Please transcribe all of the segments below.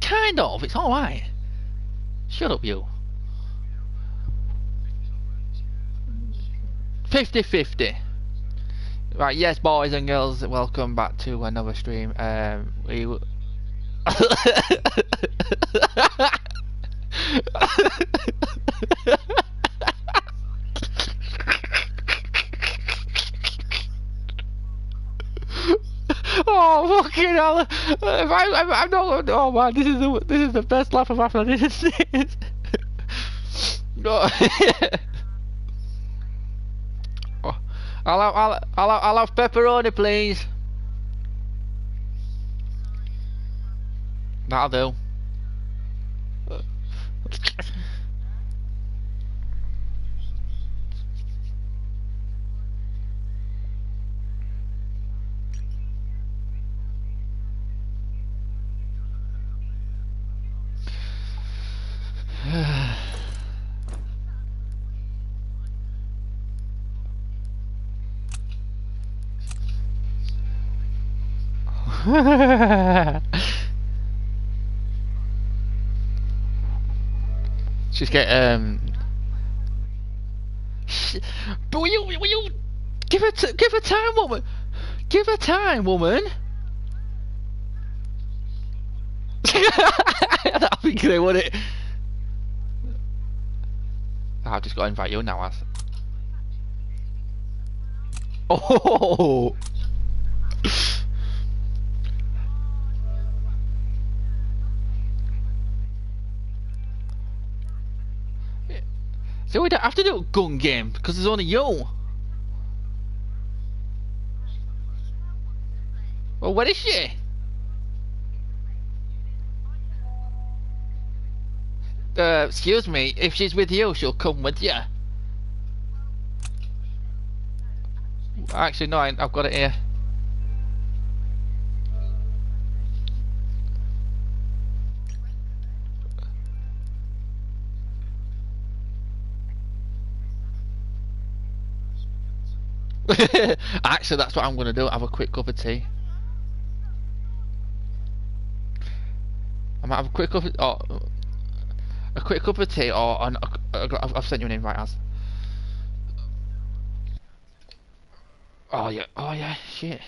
Kind of. It's all right. Shut up, you. 50-50. Right, yes, boys and girls, welcome back to another stream. Um, we. oh fucking hell! If I, I'm, I'm not. Oh man, this is the this is the best laugh I've had on this. no. oh, I'll have, I'll, I'll, have, I'll have pepperoni, please. That'll do. She's get um. Will you will you give her t give her time, woman? Give her time, woman. That'd be great, wouldn't it? I've just got to invite you now, as. Oh. So we don't have to do a gun game because there's only you. Well, where is she? Uh, excuse me, if she's with you, she'll come with you. Actually, no, I, I've got it here. Actually, that's what I'm going to do. Have a quick cup of tea. I might have a quick cup of, or, a quick cup of tea, or an, a, a, I've sent you an invite as. Oh yeah, oh yeah, shit.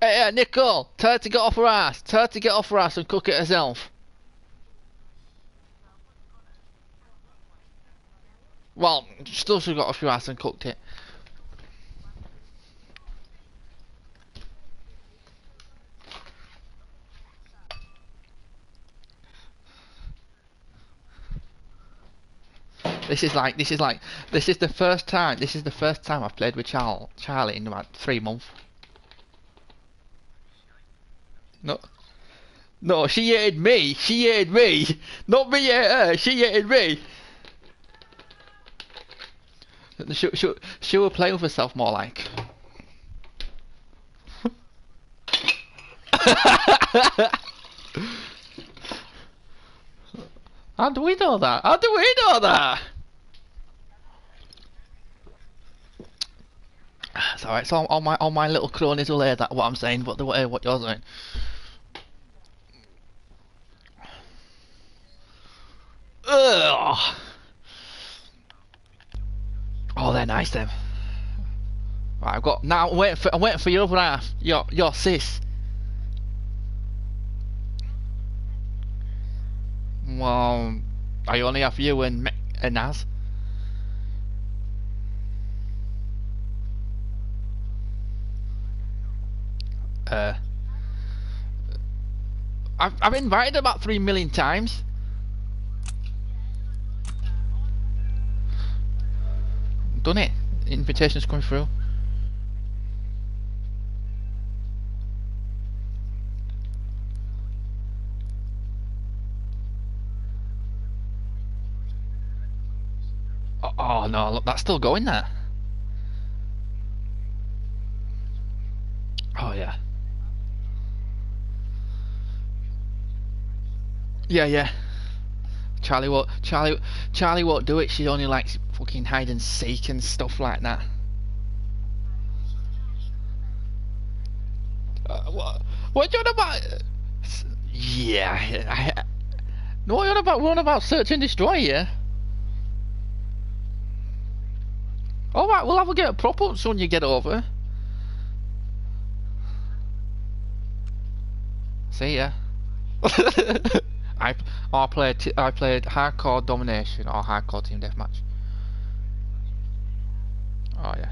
Hey, uh, Nicole, tell her to get off her ass. Tell her to get off her ass and cook it herself. Well, still should have got off your ass and cooked it. This is like this is like this is the first time this is the first time I've played with Charl Charlie in about three months. No, no, she hated me. She hated me. Not me hate her. She hated me. She, she, she will play with herself more like. How do we know that? How do we know that? It's alright, so all my all my little cronies will hear that what I'm saying, but they will hear what you're saying. Ugh. Oh, they're nice them. Right, I've got now. I'm waiting for I'm waiting for your other half, your your sis. Well, I only have you and and Naz. Uh, I've I've invited about three million times. Done it. Invitations coming through. Oh, oh no, look, that's still going there. Oh yeah. Yeah, yeah. Charlie won't. Charlie. Charlie won't do it. She only likes fucking hide and seek and stuff like that. Uh, what you on about? Yeah, I, no, what you on about? We're about search and destroy, yeah. All right, we'll have a get a prop ups when you get over. See ya. I I played I played hardcore domination or hardcore team deathmatch. Oh yeah.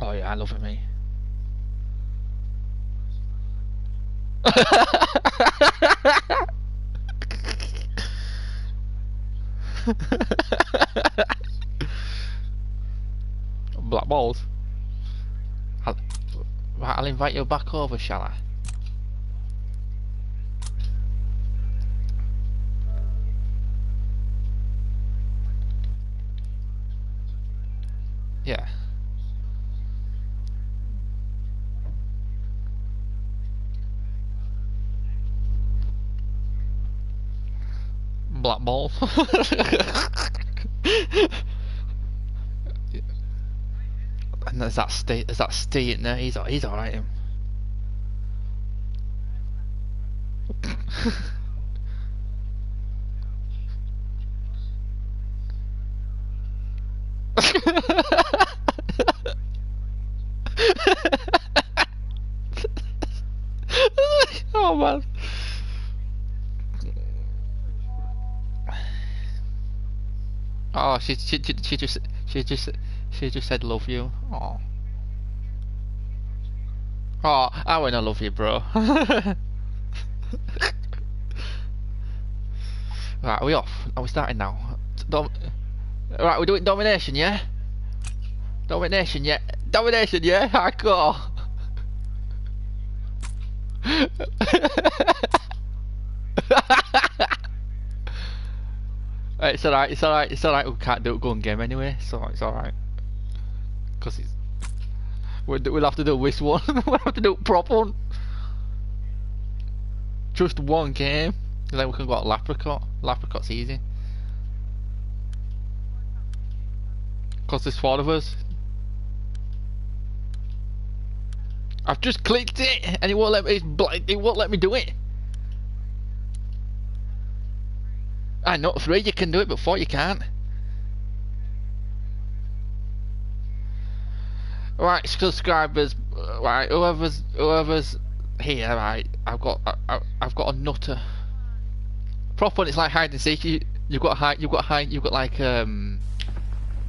Oh yeah, I love it, me. Black balls. I'll, right, I'll invite you back over, shall I? Yeah. Black balls. there's that state there's that state in there, he's he's alright him. oh man. Oh, she, she, she, she just, she just, she just said love you. Oh. Oh, I wanna love you, bro. right, are we off? Are we starting now? Dom right, we're doing domination, yeah? Domination, yeah? Domination, yeah? Hardcore. it's alright, it's alright, it's alright, we can't do it gun game anyway, so it's alright. Because it's... We'll, we'll have to do this one, we'll have to do a proper one. Just one game, then we can go at Lapricot. Lapricot's easy. Because there's four of us. I've just clicked it, and it won't let me, it won't let me do it. Ah, I know three you can do it, but four you can't. Right, subscribers, right, whoever's whoever's here, right, I've got I, have got a nutter. Proper one, it's like hide and seek. You you've got hide, you've got hide, you've got like um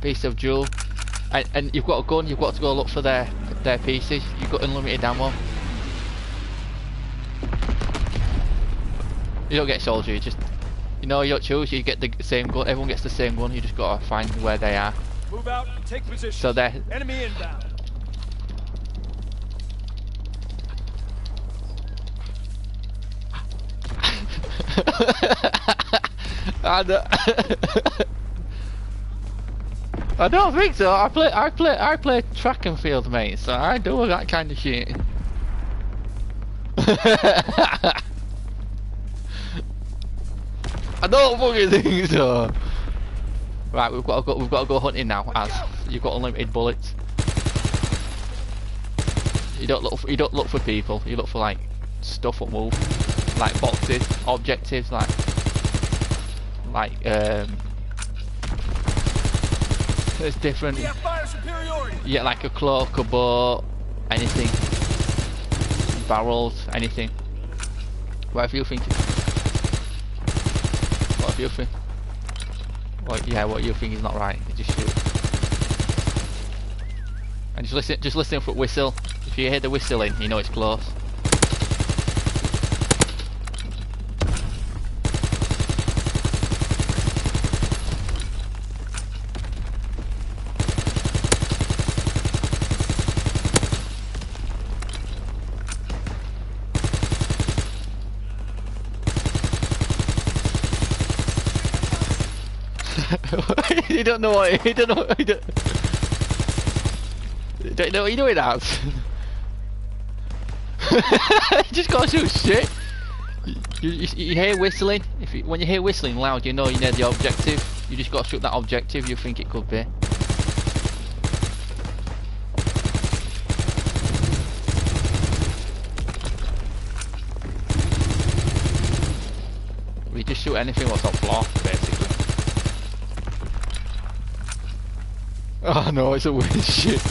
piece of jewel, and, and you've got a gun. You've got to go look for their their pieces. You've got unlimited ammo. You don't get soldier. You just you know, you choose, you get the same gun, everyone gets the same gun, you just gotta find where they are. Move out and take position. So they're... Enemy inbound. I don't... I don't think so. I play, I play, I play track and field, mate. So I do all that kind of shit. I don't fucking think so. Right, we've got to go. We've got to go hunting now. As you've got unlimited bullets. You don't look. For, you don't look for people. You look for like stuff that move, like boxes, objectives, like like um. It's different. Yeah, like a cloak, a boat, anything, barrels, anything. Whatever you think what you think? What, yeah, what you think is not right, you just shoot. And just listen, just listen for a whistle. If you hear the whistling, you know it's close. you don't know what you don't know you don't, don't know what you're doing that. just gotta shoot shit. You, you, you, hear whistling. If you, when you hear whistling loud, you know you're near the objective. You just gotta shoot that objective you think it could be. We just shoot anything what's not blocked, basically. Oh no, it's a weird shit.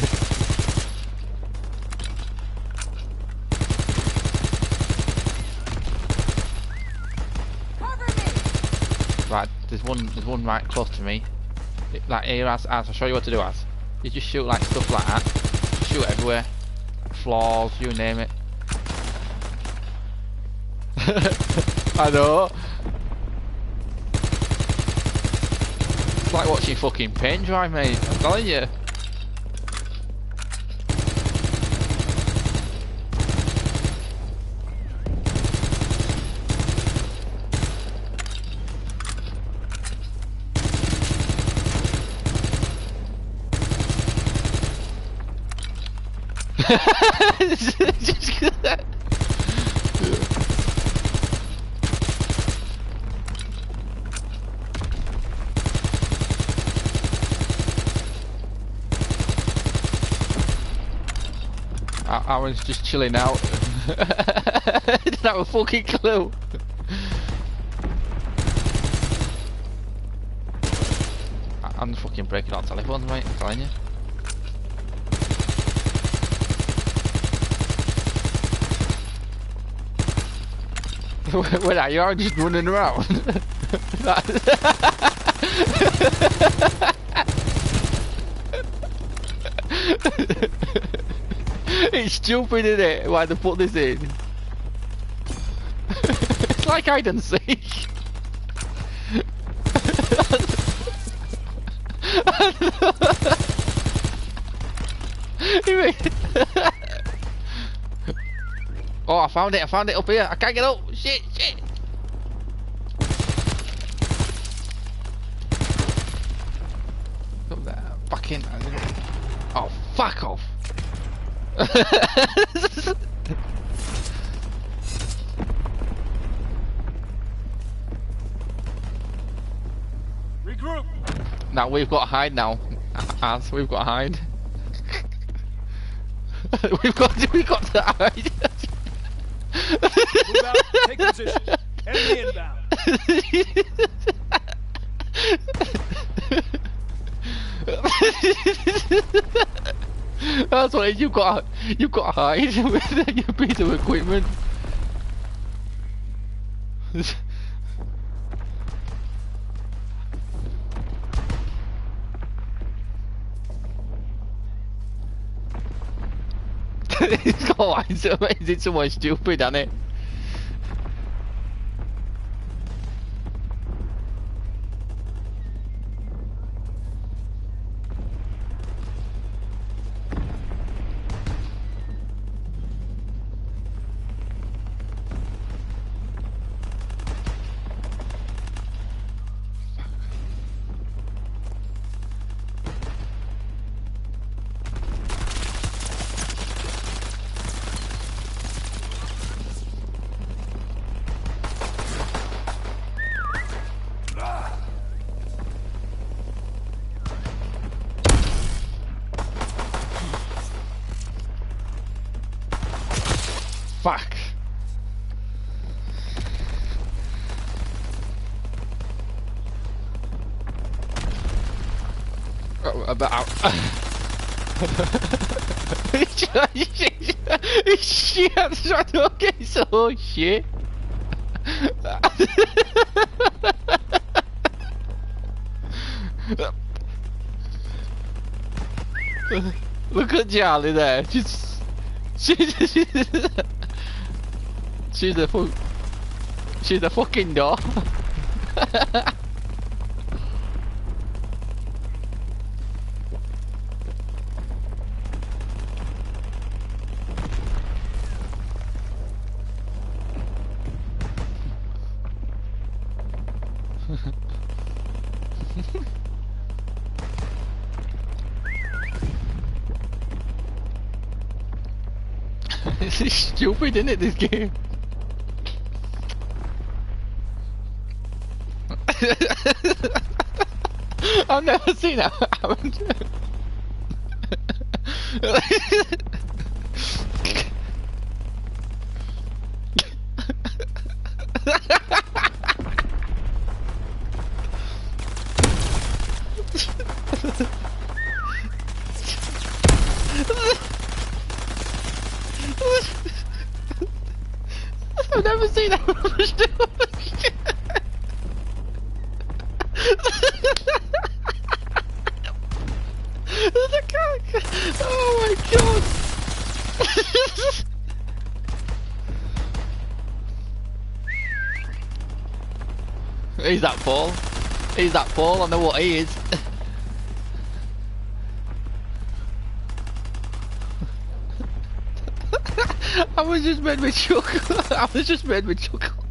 Right, there's one, there's one right close to me. It- Like here, as, as I'll show you what to do. As you just shoot like stuff like that. Just shoot everywhere, floors, you name it. I know. It's like watching fucking dry, mate. I'm telling you. Just- I, I was just chilling out. Didn't have a fucking clue. I'm fucking breaking out telephones, mate. I'm telling you. Where are you? I'm just running around. it's stupid, isn't it? Why they put this in? it's like hide and seek. Oh, I found it! I found it up here! I can't get up! Shit! Shit! Up there, fucking. Oh, fuck off! Regroup. now we've got to hide now. As we've got to hide. we've got to, we've got to hide. Move out. Take position. Enemy inbound. That's what you've got. You've got hide with your piece of equipment. it's got lines. It's so much stupid, isn't it? Shit. Look at Charlie there. She's she's she's she's a she's a fucking door. stupid, isn't it? This game. I've never seen that happen. He's that Paul. He's that Paul. I know what he is. I was just made me chuckle. I was just made me chuckle.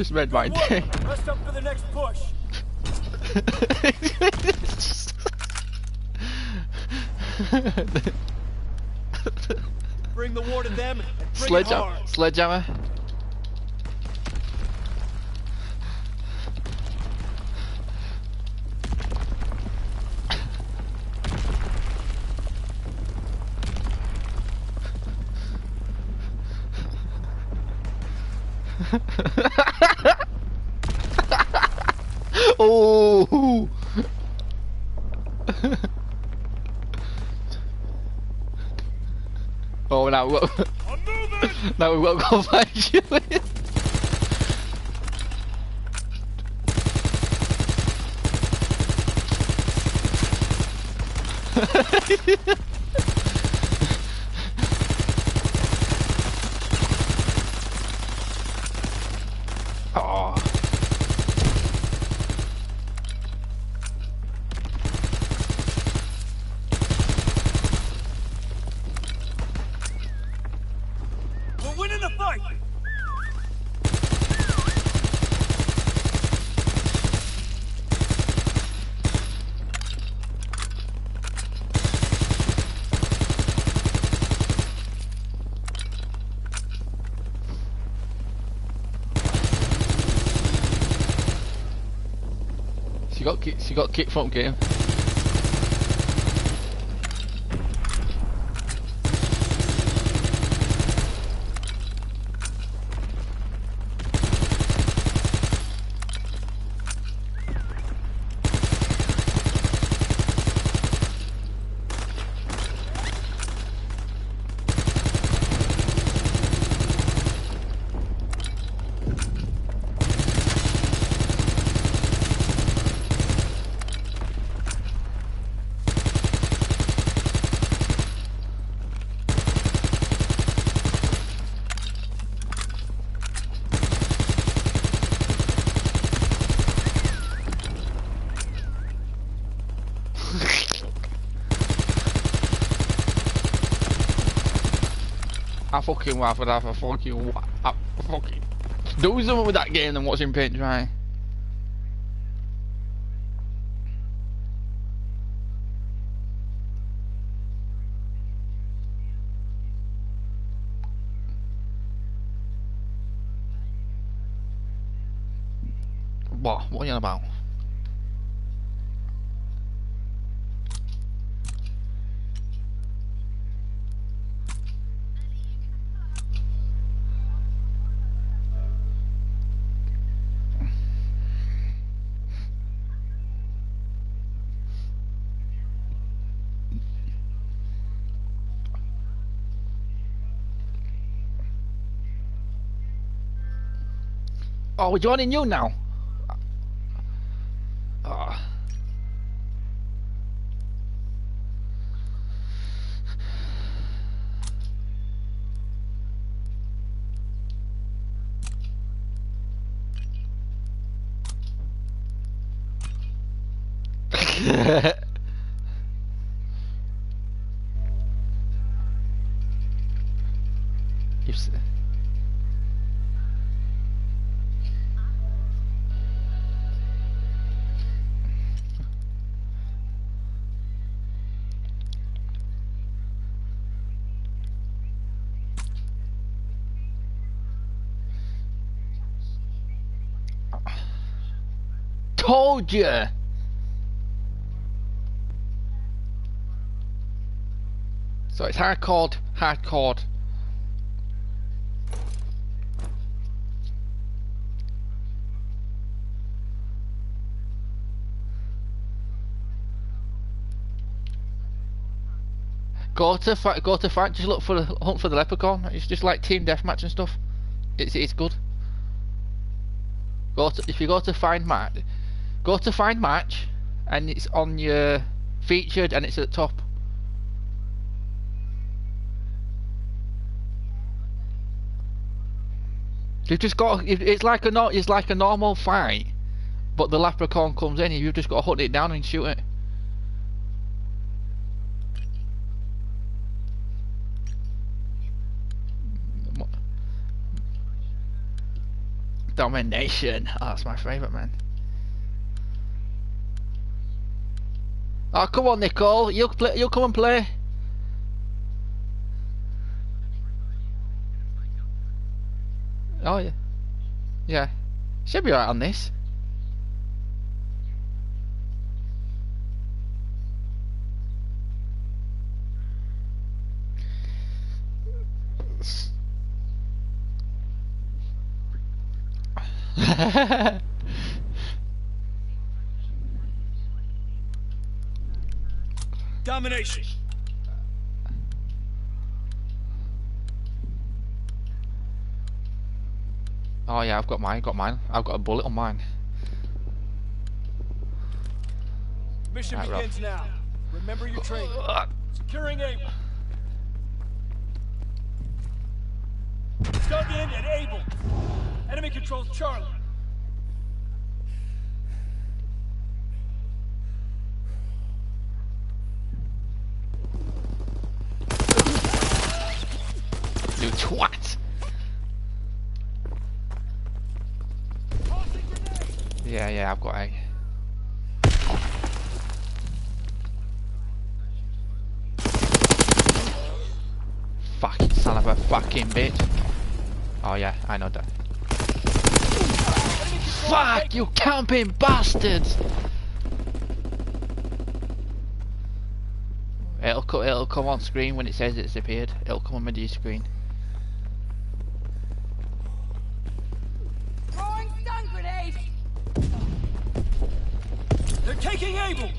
Just made my day. Rest up for the next push. Bring the war to them and bring Sledgehammer. Sledgehammer. oh. oh, now we got, I'm moving. now we've got to go find you. oh. We're winning the fight. She got kicked. From game. Fucking rather have a fucking a fucking do something with that game than watching paint dry. We're joining you now. You. So it's hardcore, hardcore. Go to fight. Go to fight. Just look for the hunt for the leprechaun. It's just like team deathmatch and stuff. It's it's good. Go to if you go to find match, go to find match, and it's on your featured and it's at the top. You've just got. It's like a It's like a normal fight, but the leprechaun comes in. and You've just got to hunt it down and shoot it. Domination. Oh, that's my favourite man. Oh, come on, Nicole. You'll play. You'll come and play. Oh yeah. Yeah. Should be alright on this. Oh yeah, I've got mine. Got mine. I've got a bullet on mine. Mission Right, Rob. begins now. Remember your training. Securing Able. Dug in and Able. Enemy controls Charlie. Yeah, I've got a. Fucking son of a fucking bitch. Oh yeah, I know that. Fuck you camping bastards! It'll co- it'll come on screen when it says it's appeared. It'll come on my D screen. Throwing stun grenade! They're taking Able.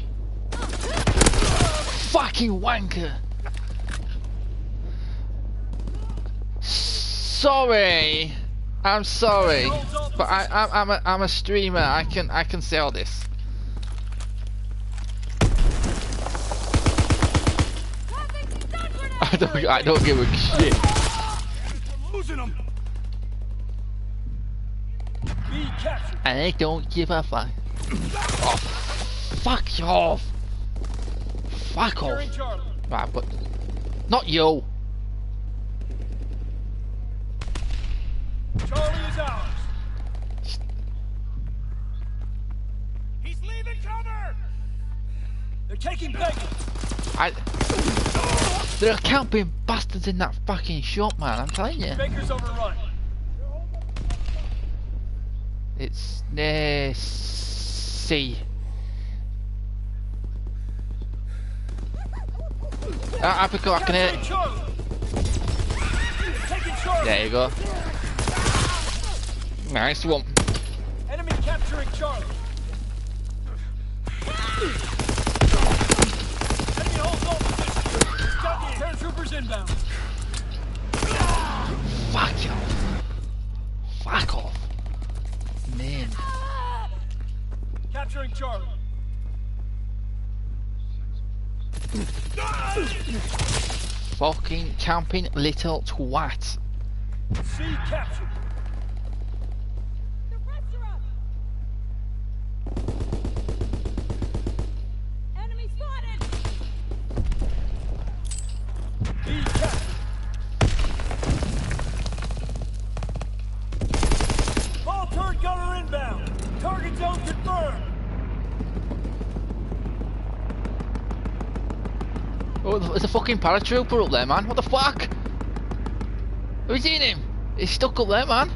Fucking wanker. Sorry, I'm sorry, but I, I'm I'm a I'm a streamer. I can I can say all this. Tossing stun grenade! I don't I don't give a shit. We're losing them. B captured. And I don't give a fuck. Oh, fuck off. Fuck off. Right, but not you. Charlie is ours. He's leaving cover. They're taking Baker. I. There are camping bastards in that fucking shop, man. I'm telling you. Baker's overrun. It's near C. Ah, Apico, I can Capturing it. Charlie. Taking Charlie. There you go. Nice one. Enemy capturing Charlie. Enemy holds all position. Got the paratroopers inbound. Fuck you. Fuck off. Man. Capturing Charlie. Fucking camping little twat. Fucking paratrooper up there, man. What the fuck? Have you seen him? He's stuck up there, man.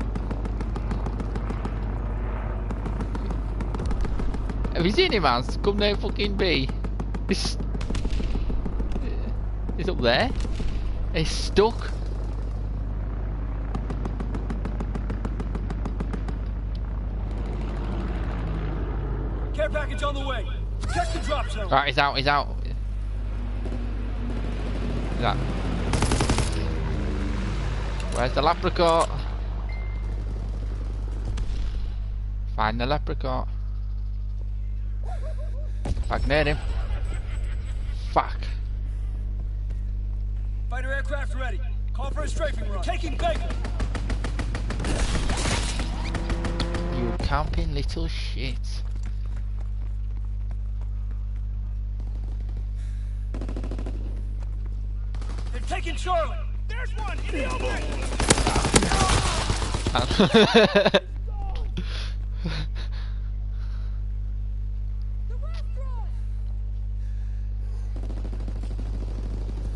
Have you seen him, man? Come there, fucking B. He's. He's up there. He's stuck. Care package on the way. Check the drop zone. Right, he's out, he's out. Is that? Where's the leprechaun? Find the leprechaun. Back near him. Fuck. Fighter aircraft ready. Call for a strafing run. Taking Baker. You camping little shit. Charlie. There's one in the elbow.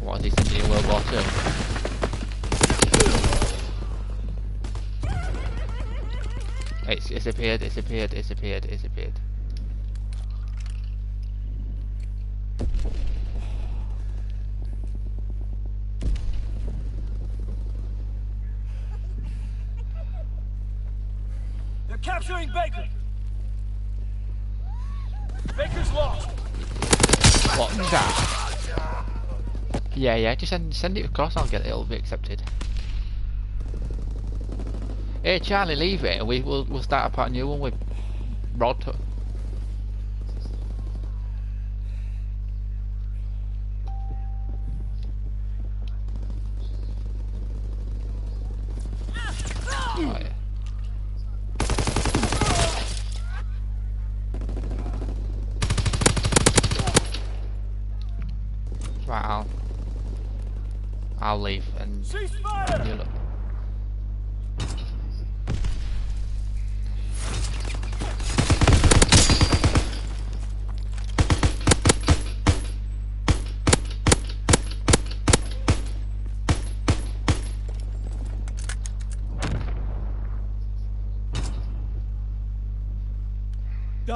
What is this in World War Two? It's disappeared, disappeared, disappeared, disappeared. They're Yeah, yeah, just send send it across, I'll get it, it'll be accepted. Hey Charlie, leave it and we will we'll start a part new one with Rod.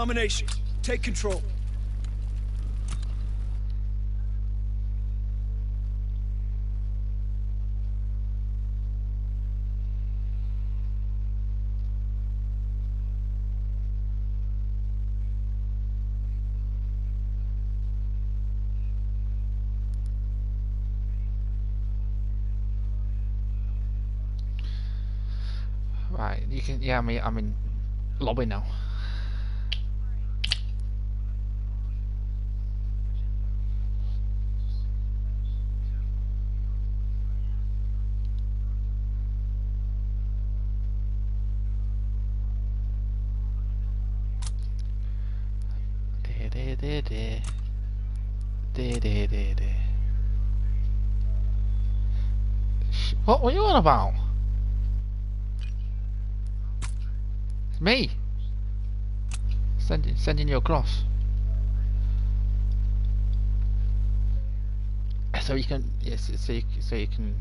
Domination. Take control. Right, you can. Yeah, I mean, I'm in lobby now. What were you on about? It's me. Sending sending you across. So you can yes, so you so you can.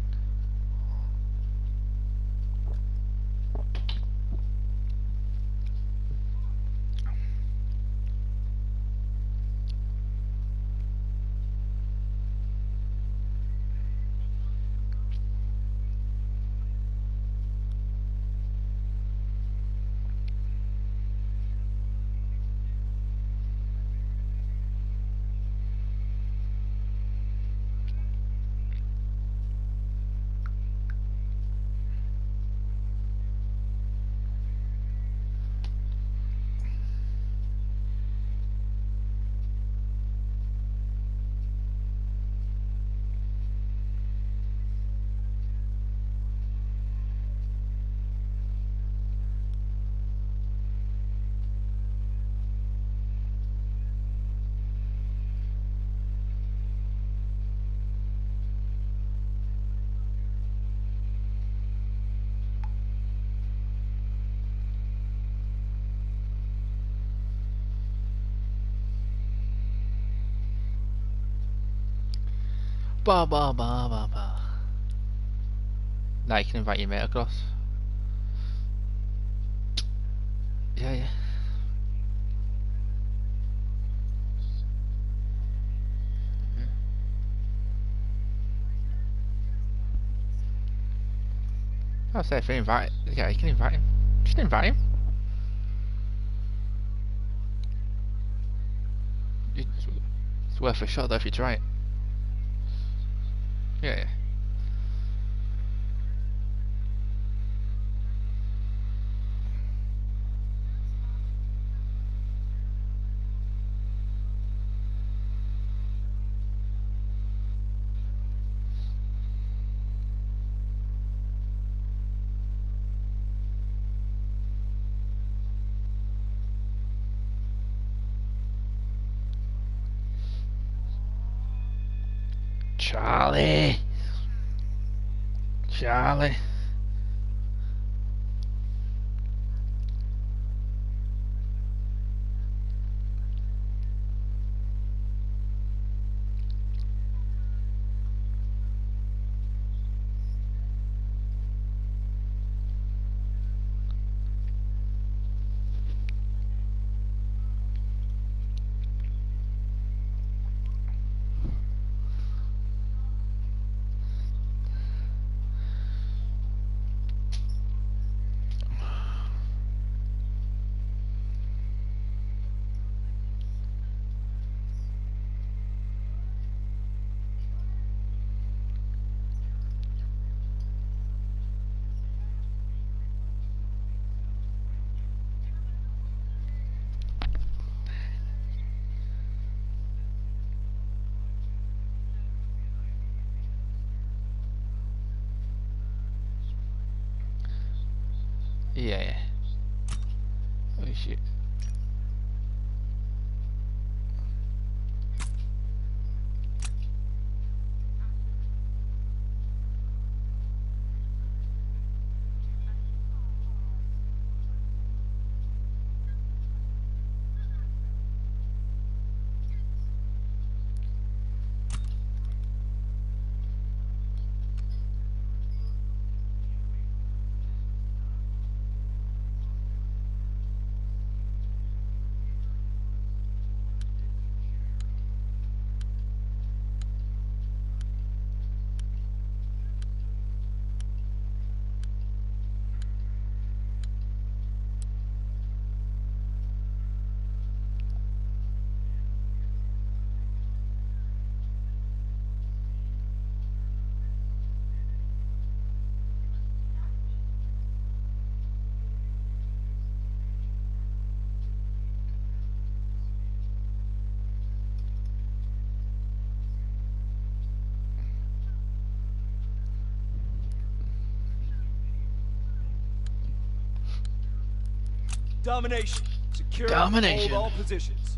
Ba ba ba ba ba. Now you can invite your mate across. Yeah, yeah. Mm. I'll say if you invite, yeah, you can invite him. Just invite him. It's worth a shot though if you try it. Yeah, yeah. Domination. Secure Domination. all positions.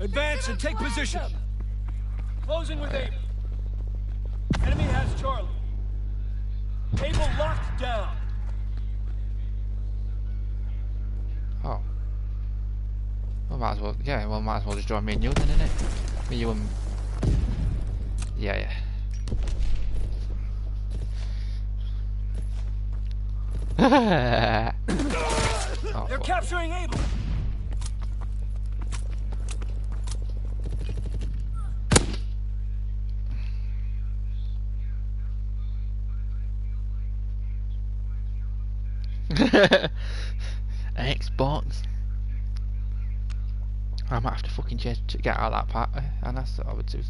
Advance and take position. Closing with Able. Enemy has Charlie. Able locked down. Oh. Well, might as well. Yeah, well, might as well just join me and you then, innit? Me, you and. Yeah, yeah. oh, They're fuck. capturing Able. Xbox. I might have to fucking change to get out of that part, eh, and that's what I would do.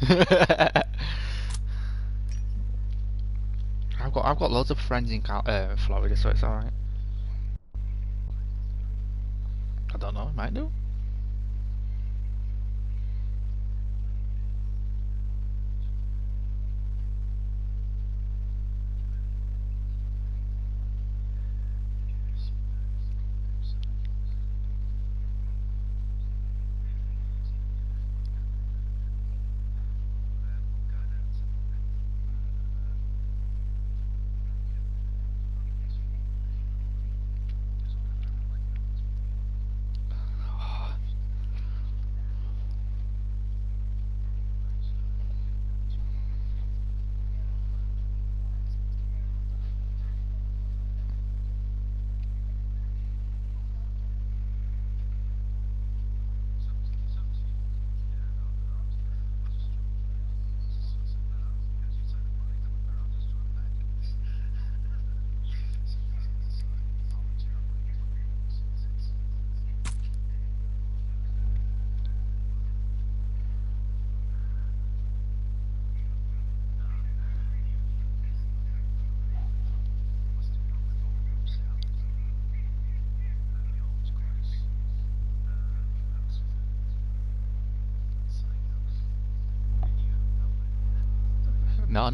I've got I've got loads of friends in Cal- uh, Florida, so it's alright. I don't know, might do.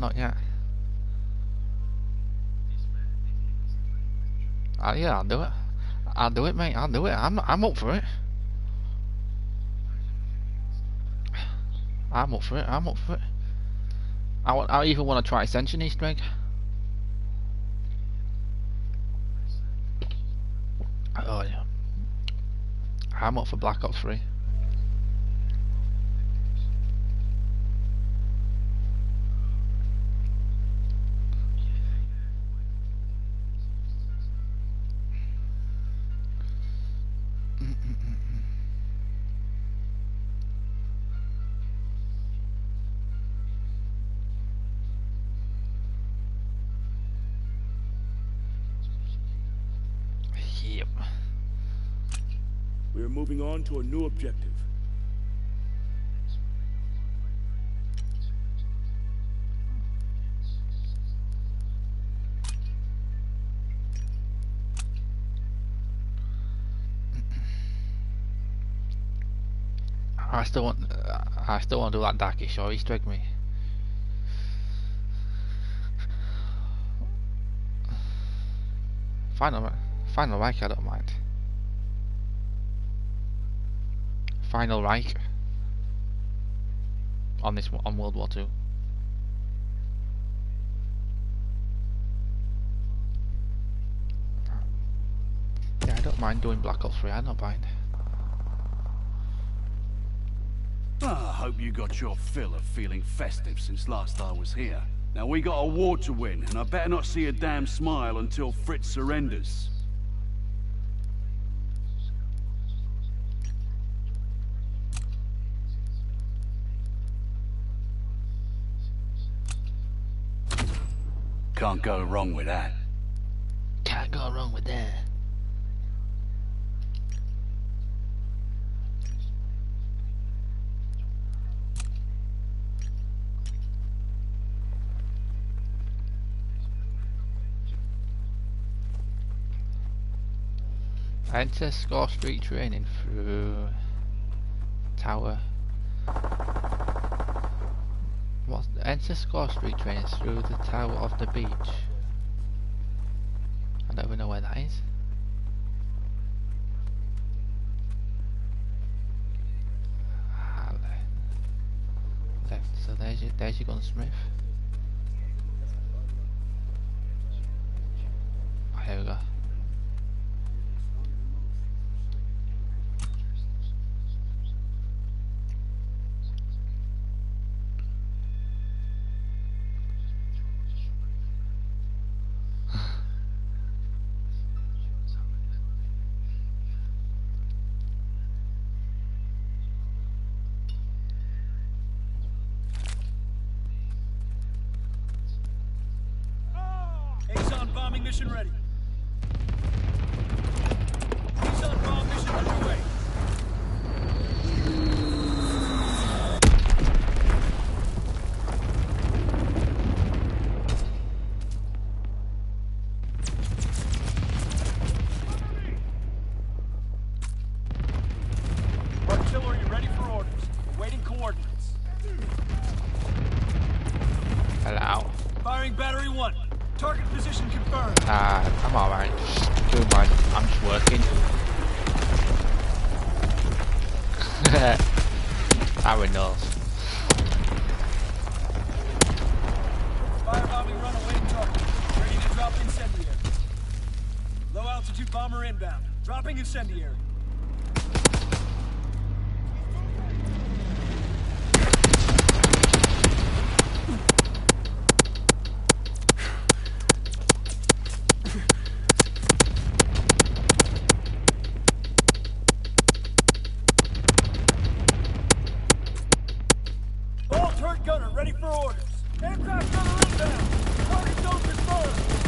Not yet. Uh, yeah, I'll do it. I'll do it, mate. I'll do it. I'm I'm up for it. I'm up for it. I'm up for it. I. I even want to try Ascension Easter egg. Oh yeah. I'm up for Black Ops 3. To a new objective. I still want. I still want to do that Darkest Shore Easter egg, me. Final, final mic, I don't mind. Final Reich on this on World War Two. Yeah, I don't mind doing Black Ops 3. I don't mind. Ah, I hope you got your fill of feeling festive since last I was here. Now we got a war to win, and I better not see a damn smile until Fritz surrenders. can't go wrong with that. Can't go wrong with that. Enter Scorestreak Training through Tower what? enter Scorestreak train through the Tower of the Beach. I don't even know where that is. Left. So there's your, there's your gunsmith. Gunner ready for orders. Aircraft gunner inbound. Target zone confirmed.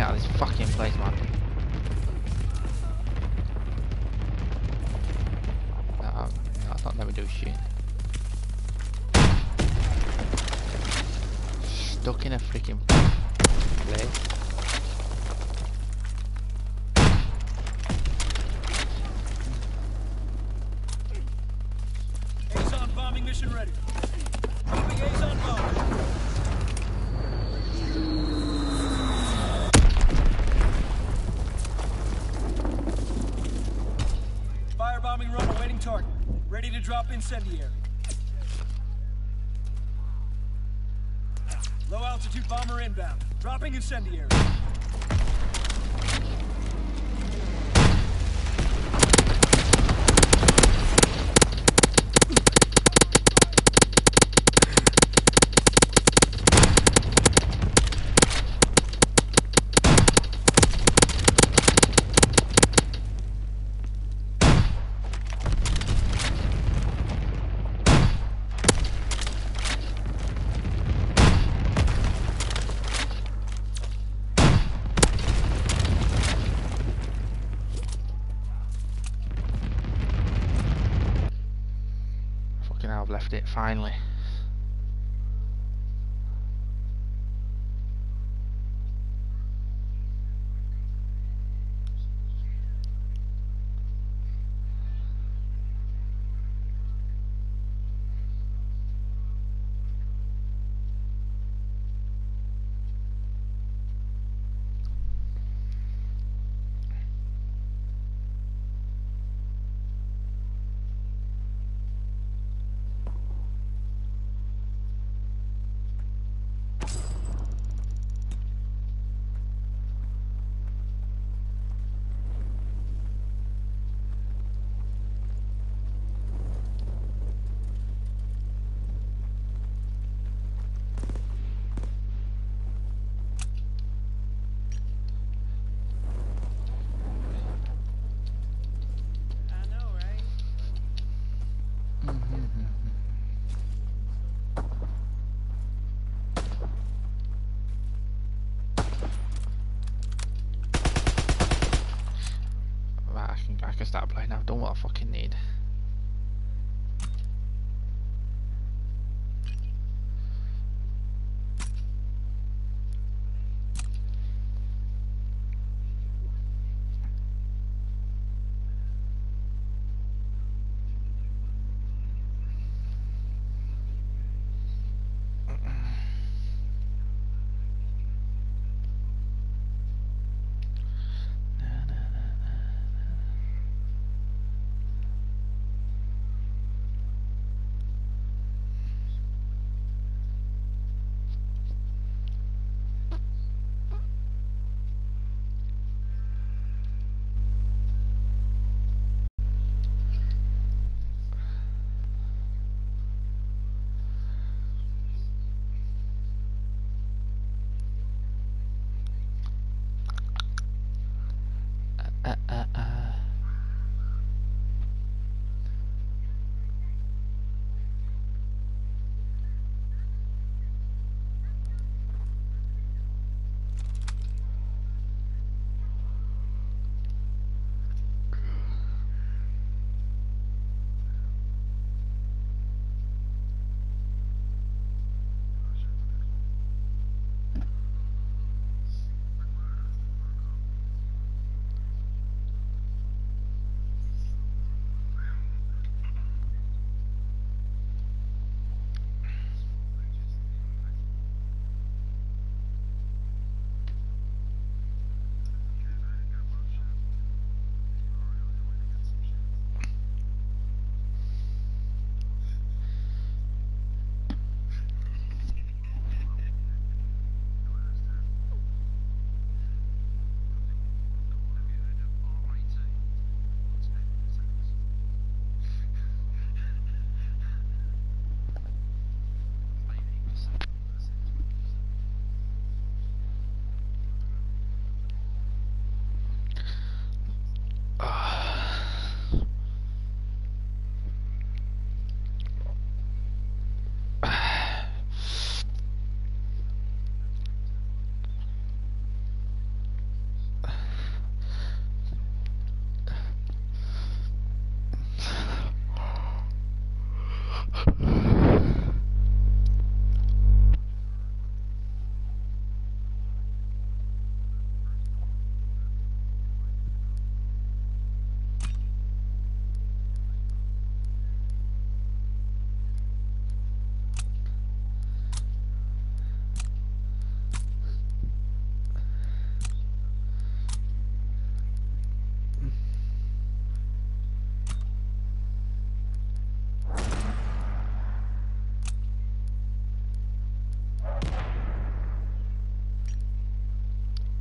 out. this fucking incendiary.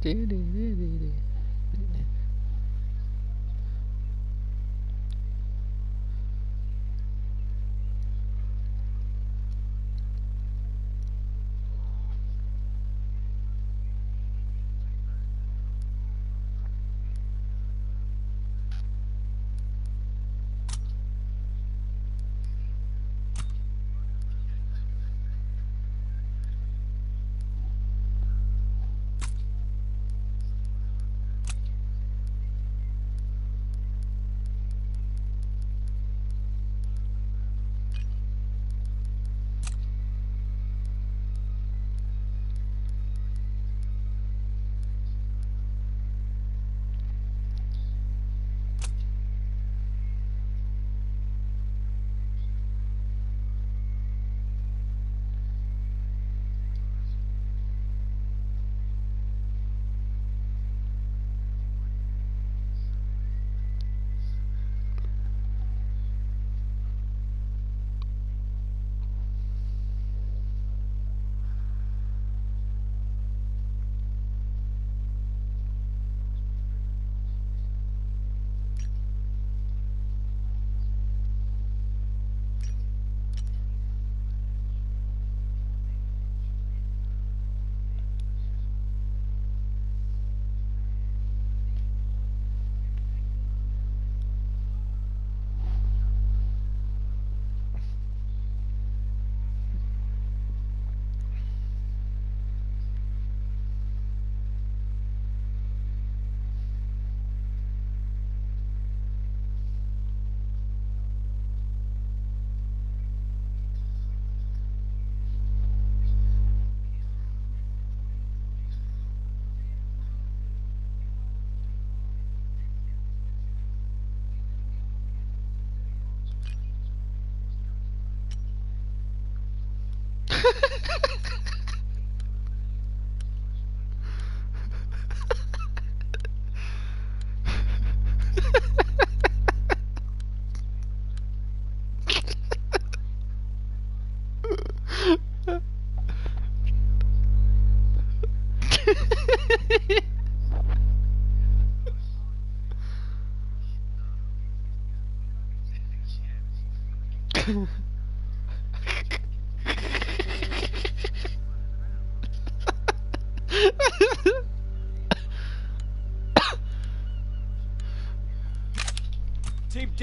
Team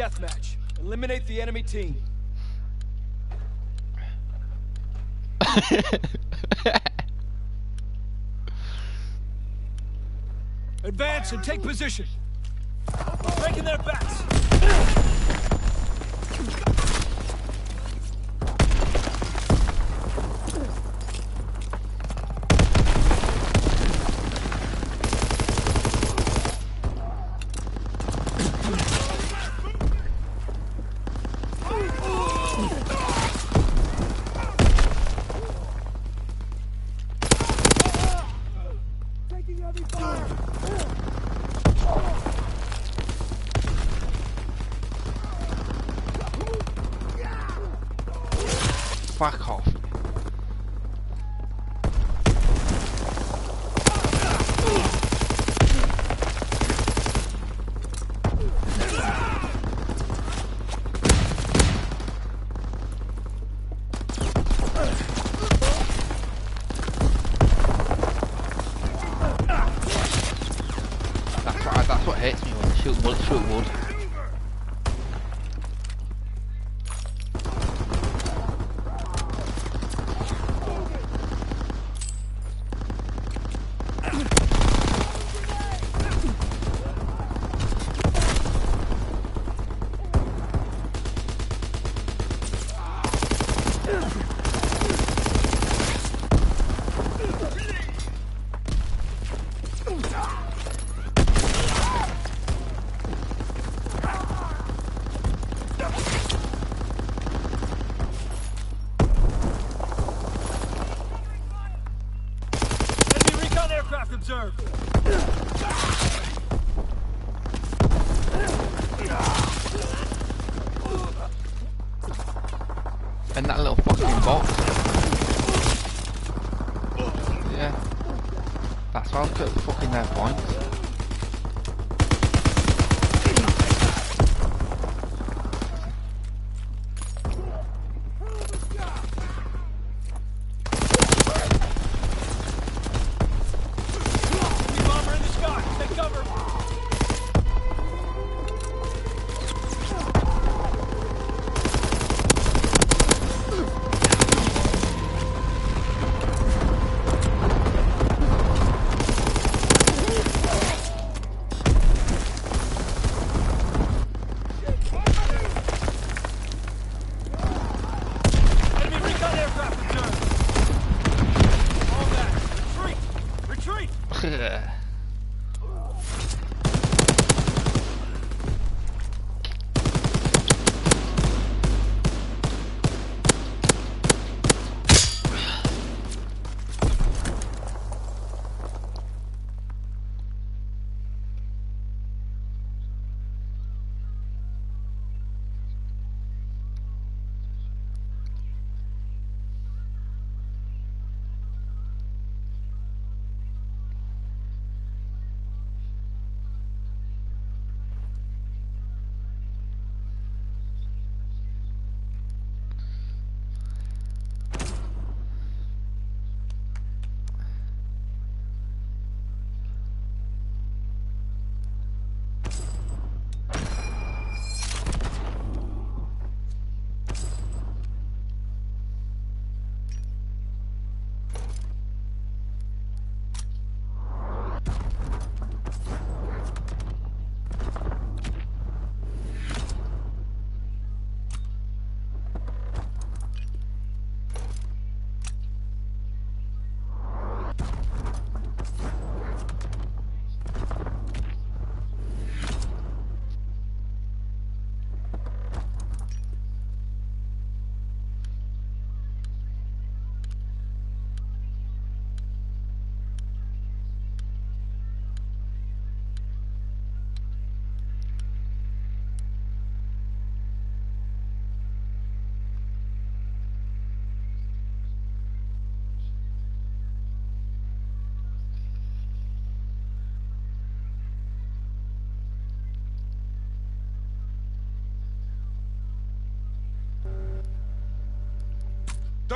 deathmatch. Eliminate the enemy team. Advance and take position. Breaking their backs.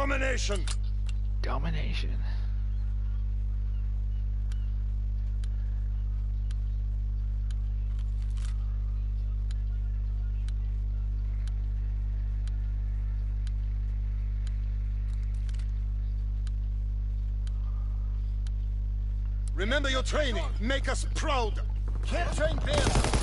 Domination! Domination. Remember your training. Make us proud. Can't train bears.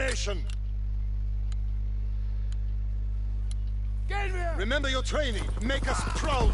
Domination. Remember your training. Make us proud.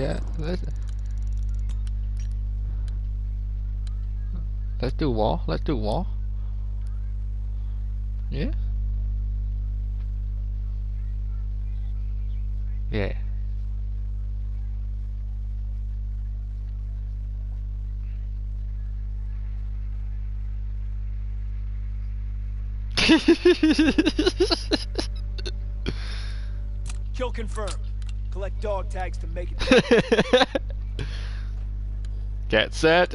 Yeah, let's let's do war, Let's do war. Yeah. Yeah. Kill confirmed. Collect dog tags to make it. Get set.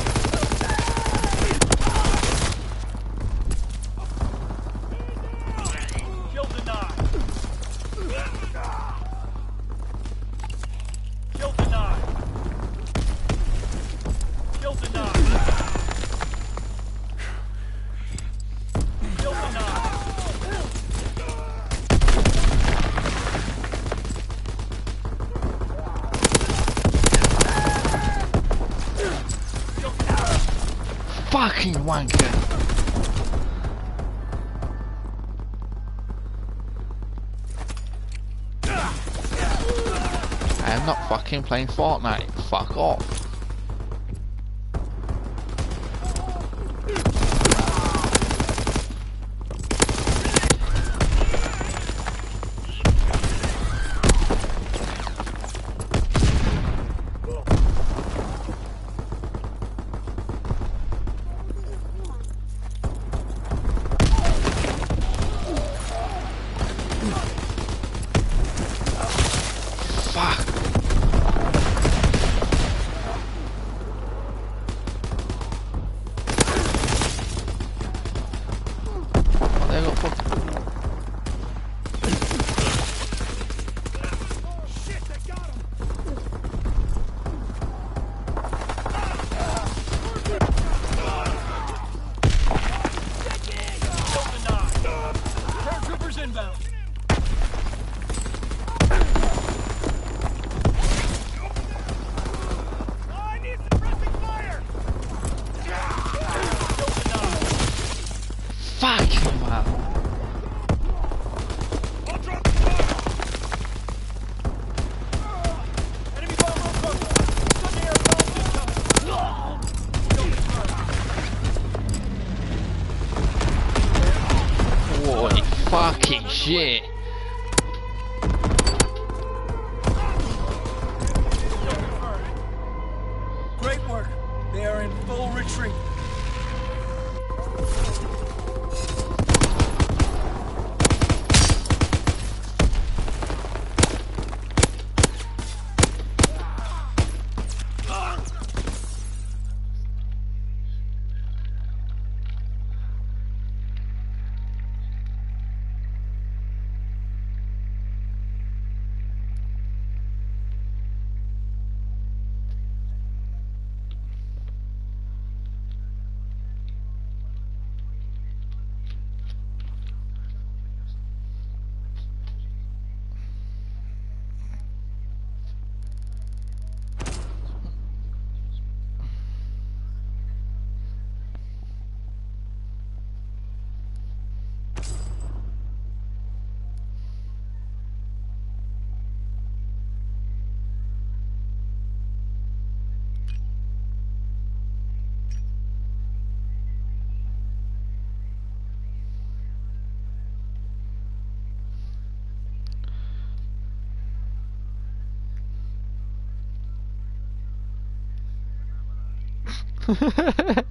playing Fortnite. Fuck off. The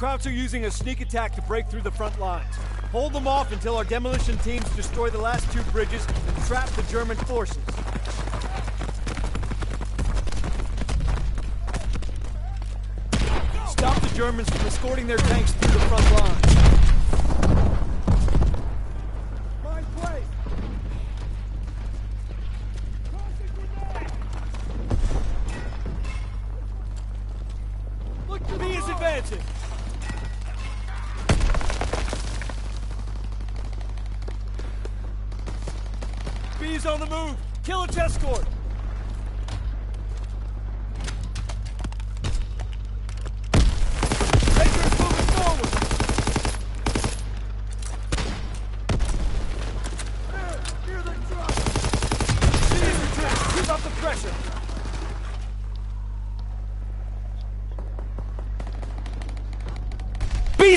Krauts are using a sneak attack to break through the front lines. Hold them off until our demolition teams destroy the last two bridges and trap the German forces. Stop the Germans from escorting their tanks through the front lines.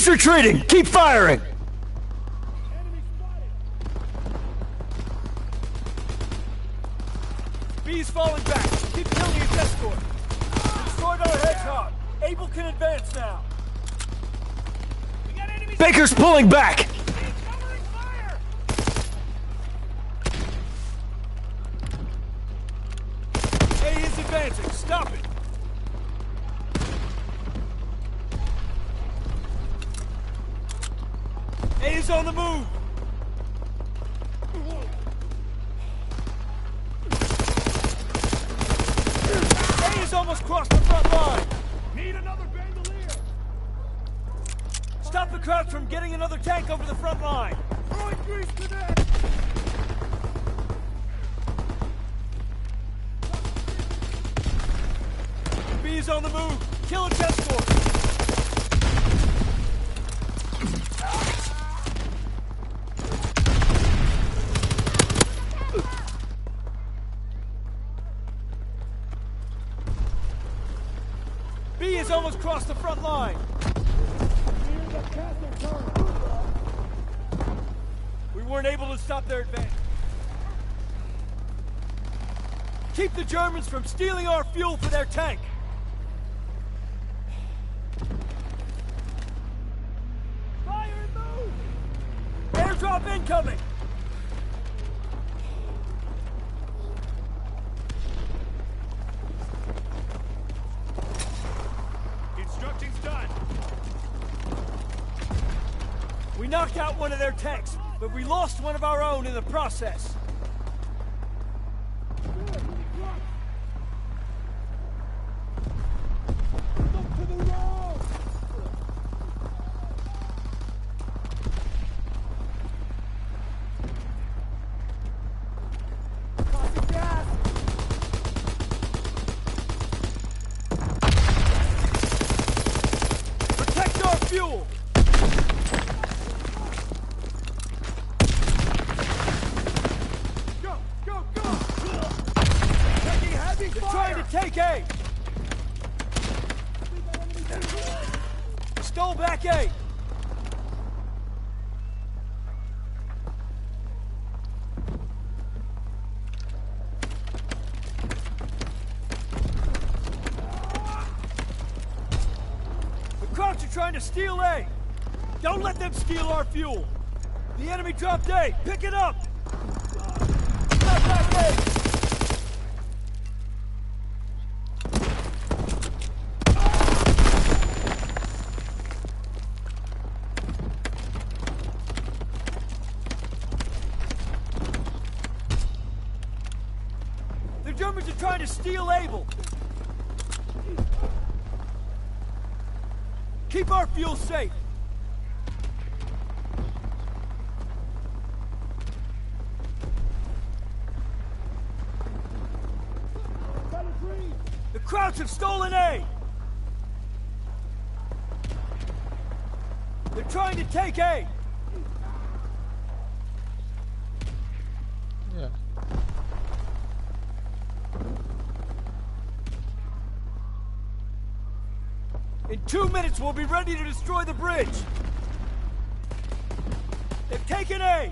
B's retreating! Keep firing! B's falling back. Keep killing his escort. Destroyed our hedgehog. Able can advance now. Baker's pulling back. Germans from stealing our fuel for their tank. Fire and move! Airdrop incoming! Instructing's done. We knocked out one of their tanks, but we lost one of our own in the process. Steal A! Don't let them steal our fuel! The enemy dropped A! Pick it up! Two minutes, we'll be ready to destroy the bridge. They've taken A.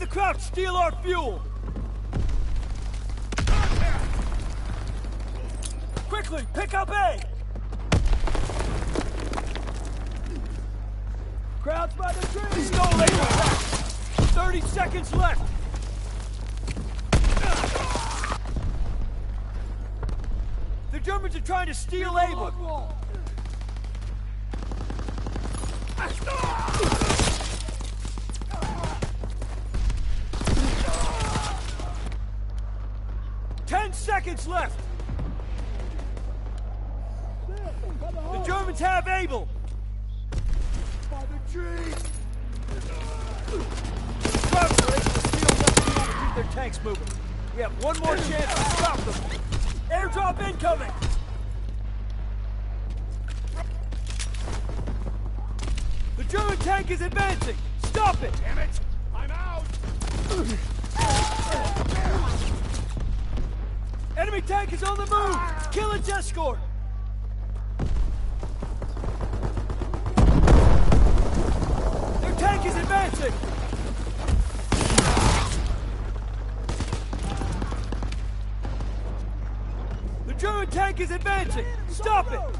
the Krauts steal our fuel. Quickly, pick up A. Krauts by the tree. Stole A back. 30 seconds left. The Germans are trying to steal Able. Stop it!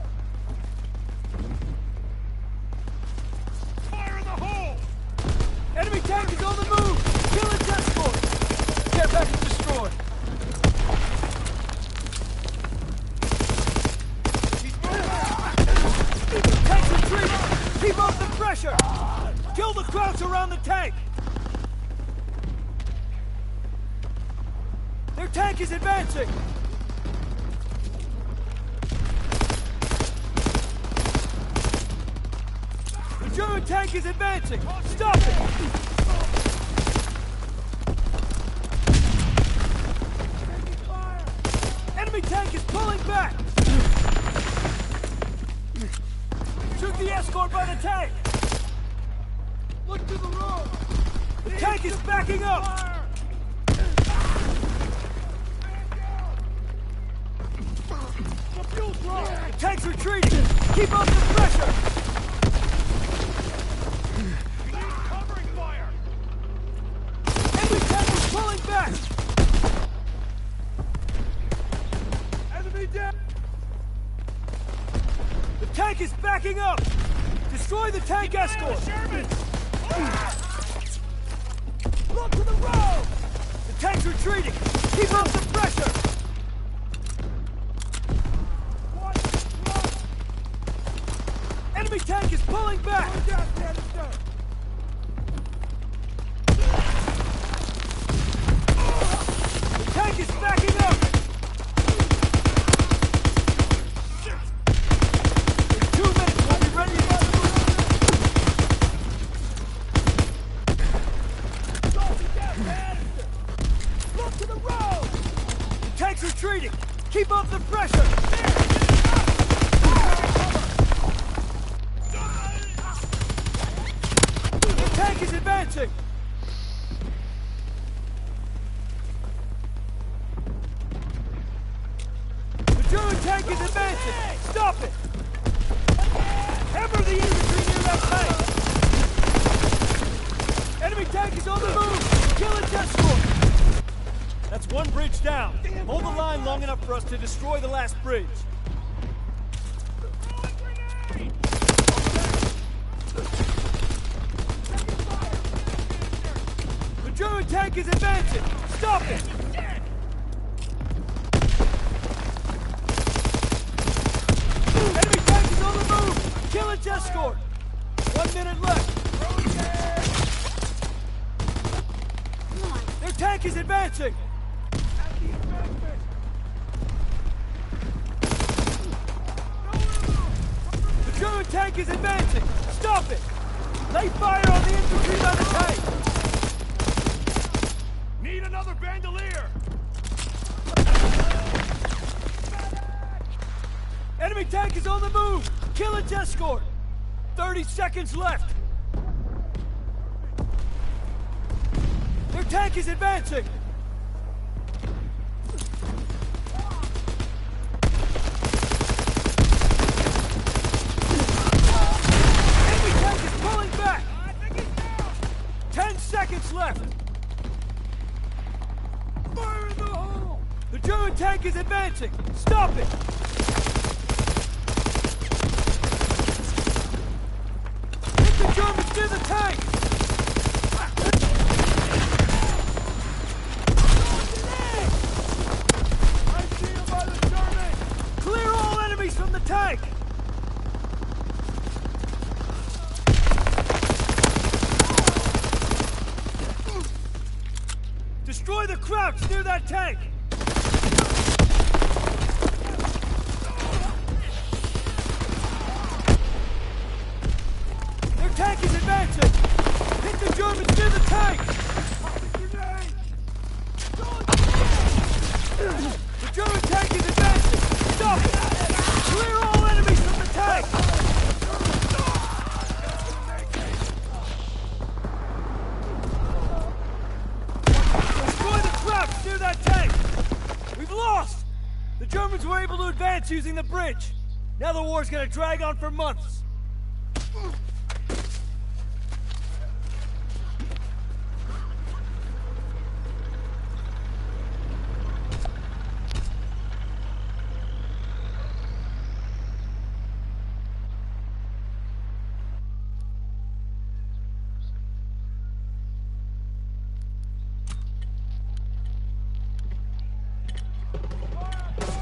Gonna drag on for months.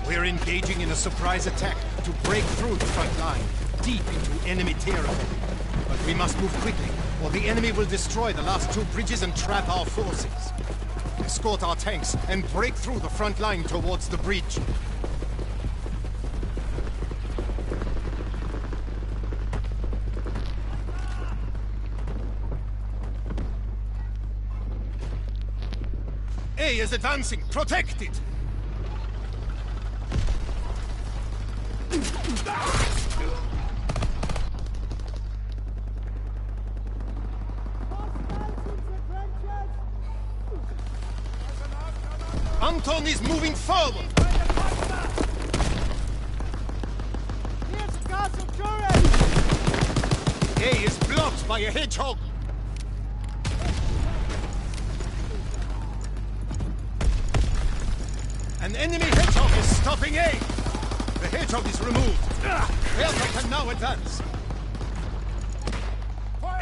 We're engaging in a surprise attack to break through the front line, deep into enemy territory. But we must move quickly, or the enemy will destroy the last two bridges and trap our forces. Escort our tanks and break through the front line towards the bridge. A is advancing. Protect it! Anton is moving forward. A is blocked by a hedgehog. An enemy hedgehog is stopping A. The hedgehog is removed. Delta can now advance.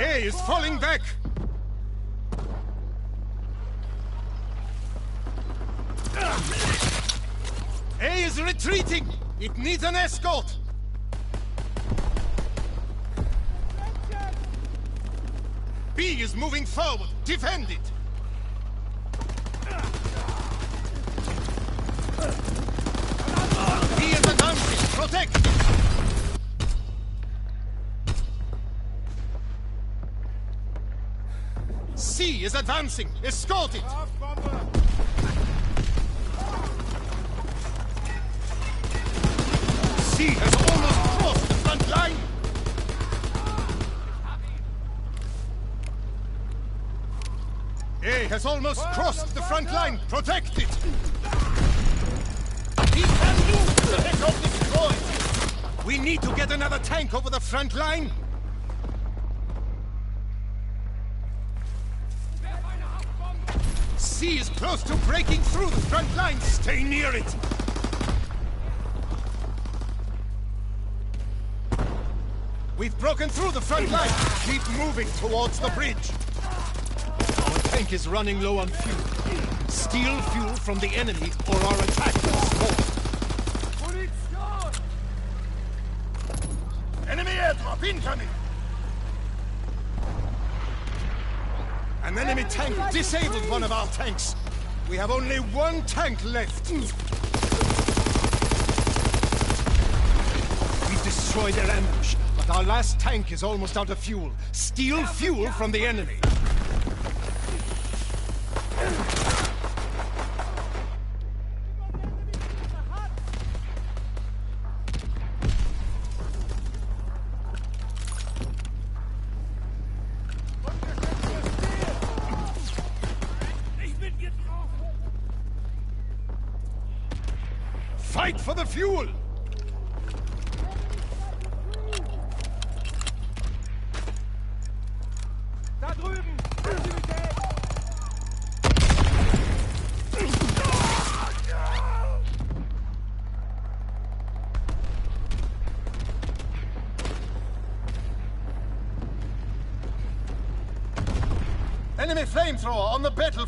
A is falling back. Advancing. Escort it. C has almost crossed the front line. A has almost crossed the front line. Protect it. He can move. The hedgehog destroyed. We need to get another tank over the front line. Is close to breaking through the front line. Stay near it. We've broken through the front line. Keep moving towards the bridge. Our tank is running low on fuel. Steal fuel from the enemy or our attack will stall. Enemy airdrop incoming! An enemy tank disabled one of our tanks. We have only one tank left. We've destroyed their ambush, but our last tank is almost out of fuel. Steal fuel from the enemy.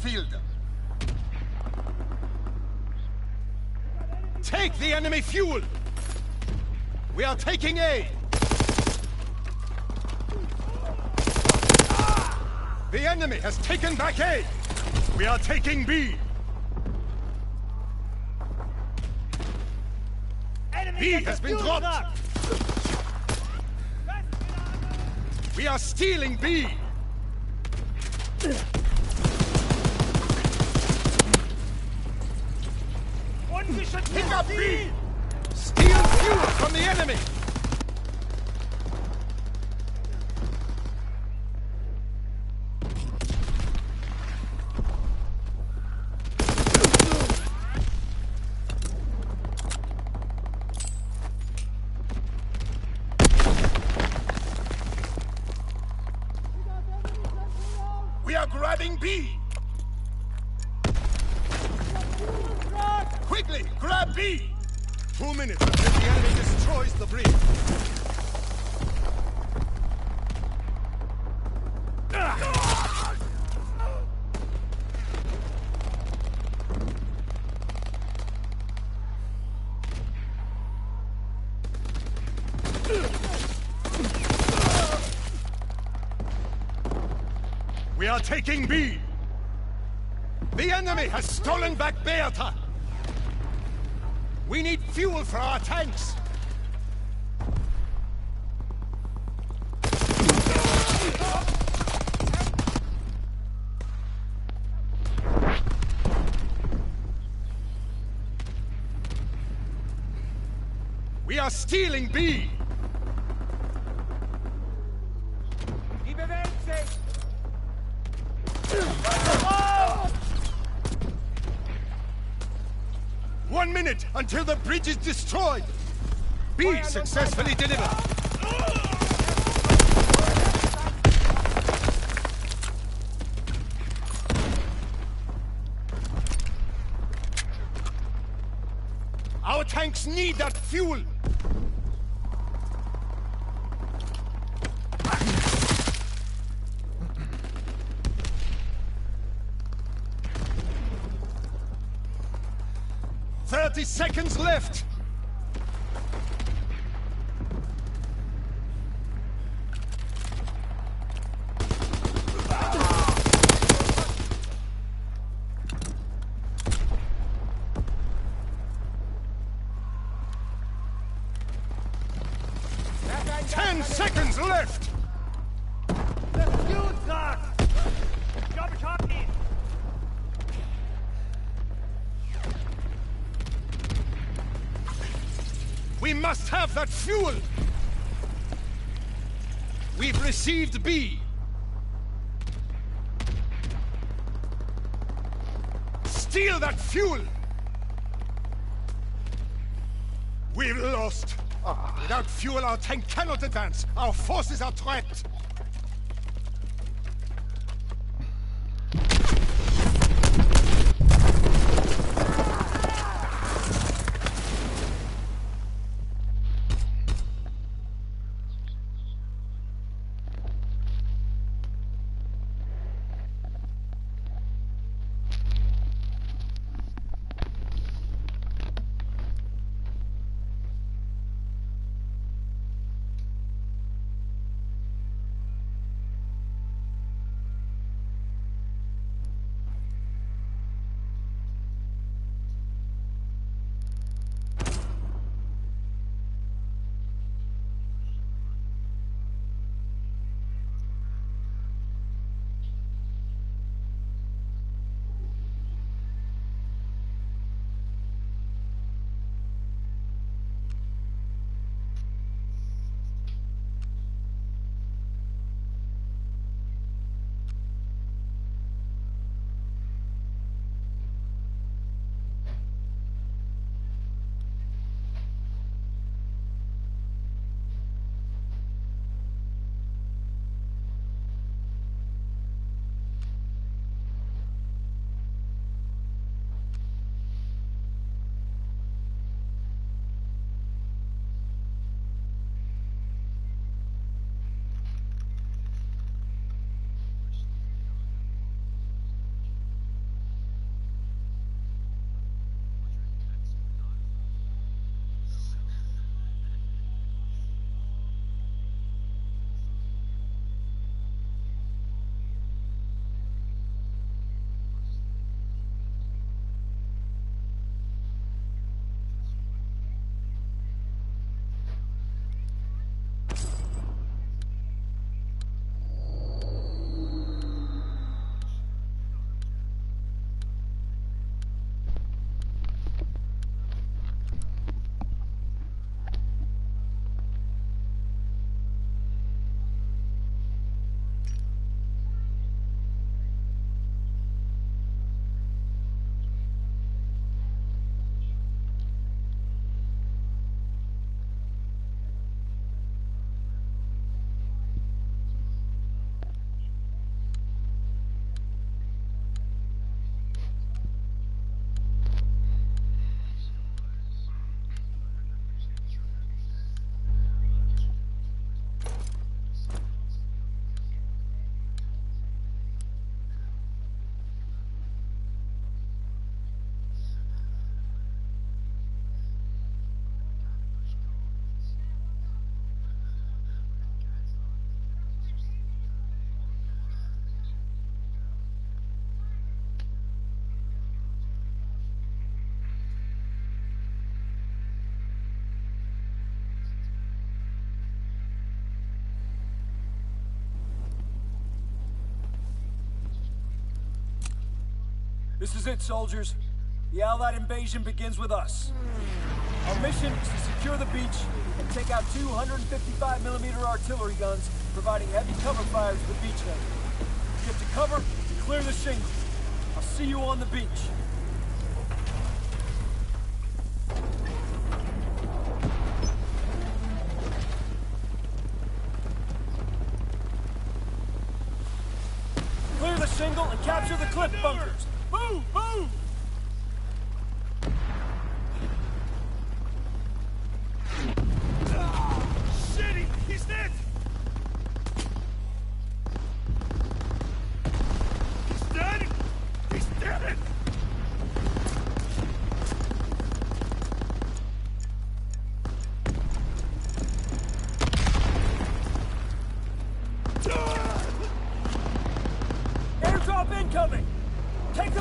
Battlefield! Take the enemy fuel! We are taking A! The enemy has taken back A! We are taking B! Enemy B has been dropped. We are stealing B! Are taking B! The enemy has stolen back Beata! We need fuel for our tanks! We are stealing B! Until the bridge is destroyed! B successfully delivered! Our tanks need that fuel! Thirty seconds left! Have that fuel! We've received B. Steal that fuel! We've lost. Without fuel, our tank cannot advance. Our forces are trapped. This is it, soldiers. The Allied invasion begins with us. Our mission is to secure the beach and take out two 155mm artillery guns, providing heavy cover fire to the beachhead. Get to cover and clear the shingle. I'll see you on the beach. Clear the shingle and capture the cliff bunkers. Move,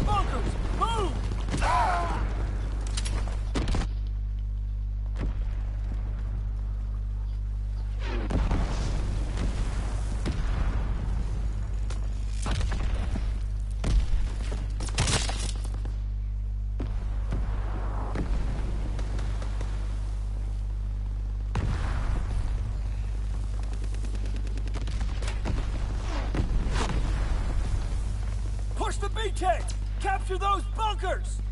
bunkers! Move! Push the beachhead! Capture those bunkers!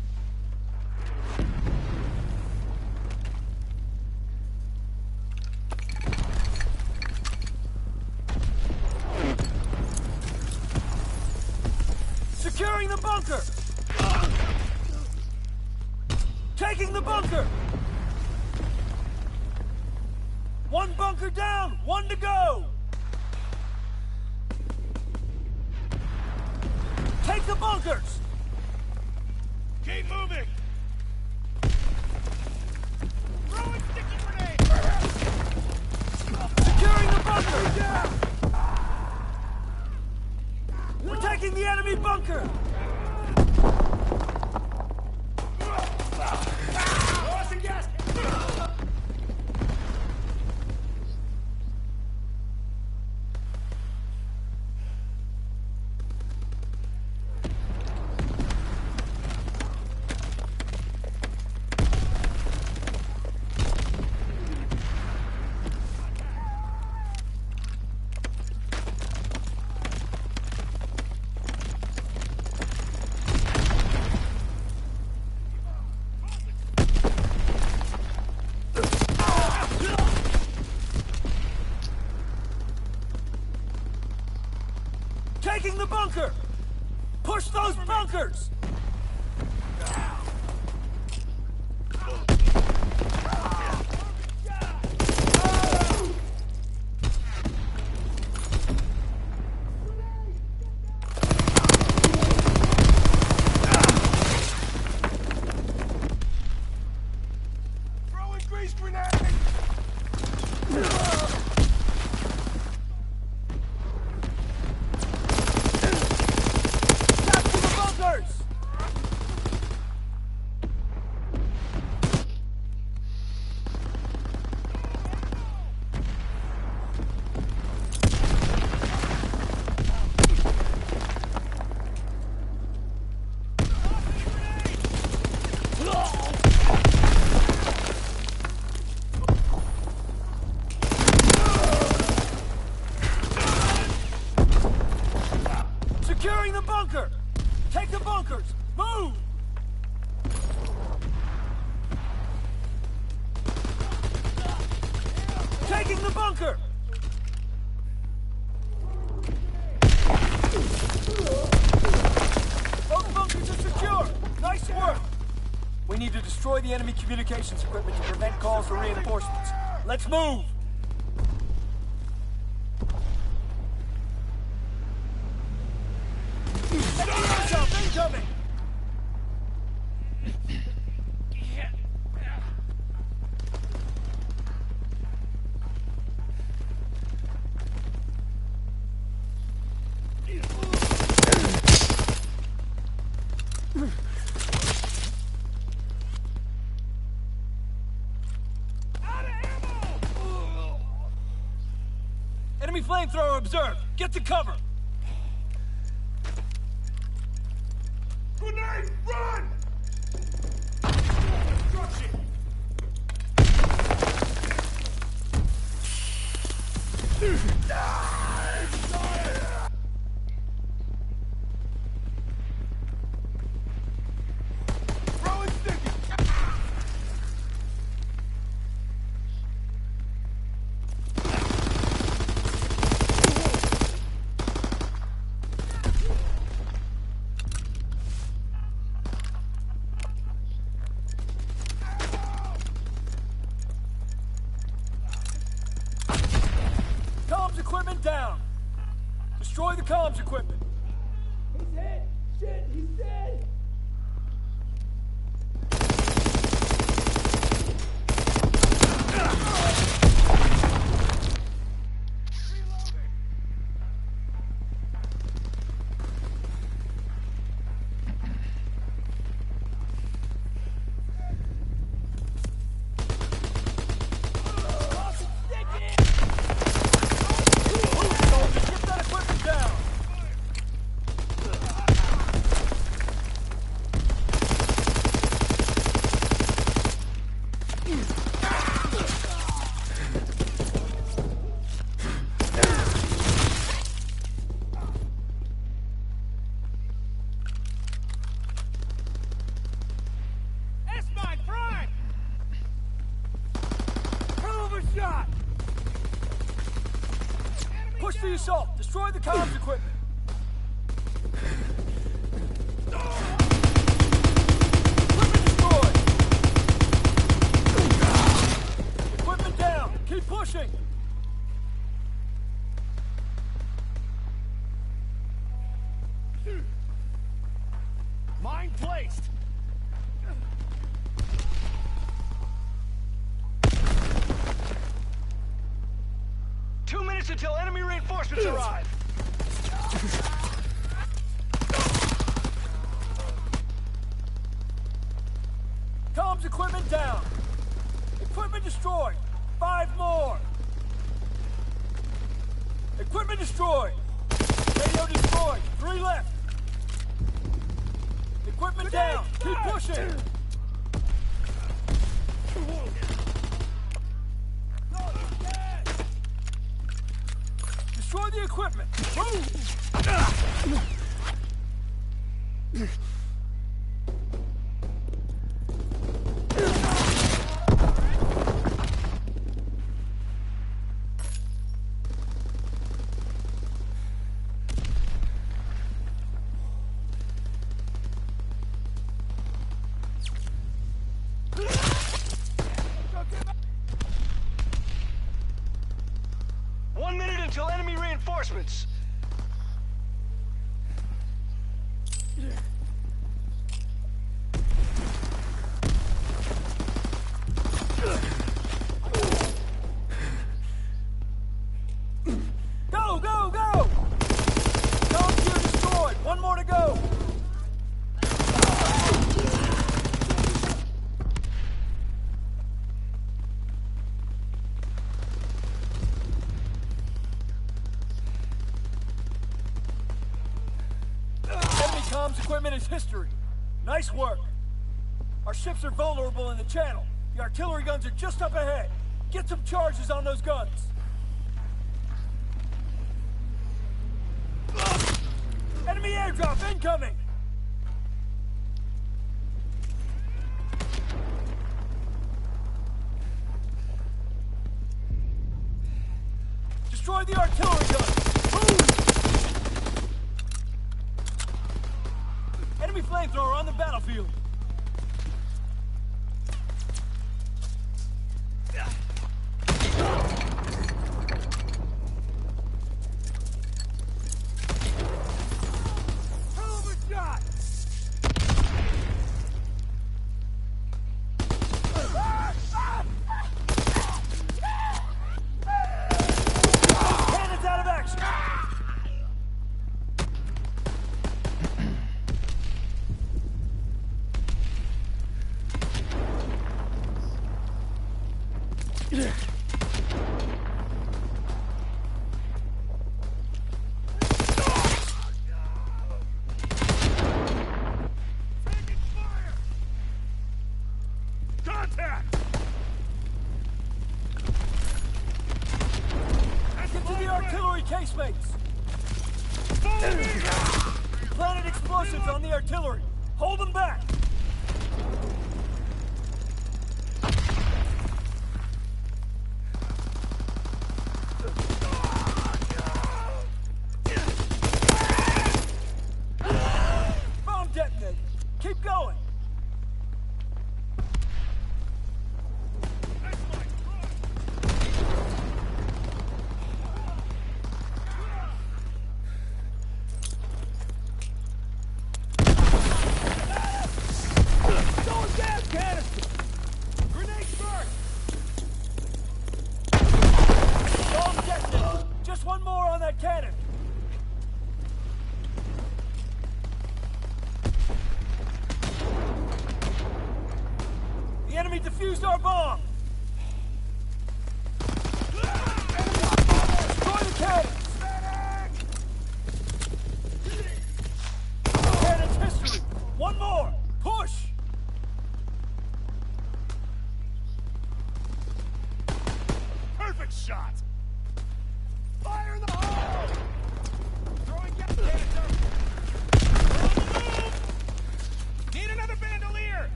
Bunkers! Communications equipment to prevent calls for reinforcements. Let's move! Flamethrower observed! Get to cover! Two minutes until enemy reinforcements arrive! Comms equipment down. Equipment destroyed. Five more. Equipment destroyed. Radio destroyed. Three left. Equipment down. Keep pushing. Destroy the equipment. Move. Is history. Nice work. Our ships are vulnerable in the channel. The artillery guns are just up ahead. Get some charges on those guns.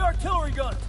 Artillery guns!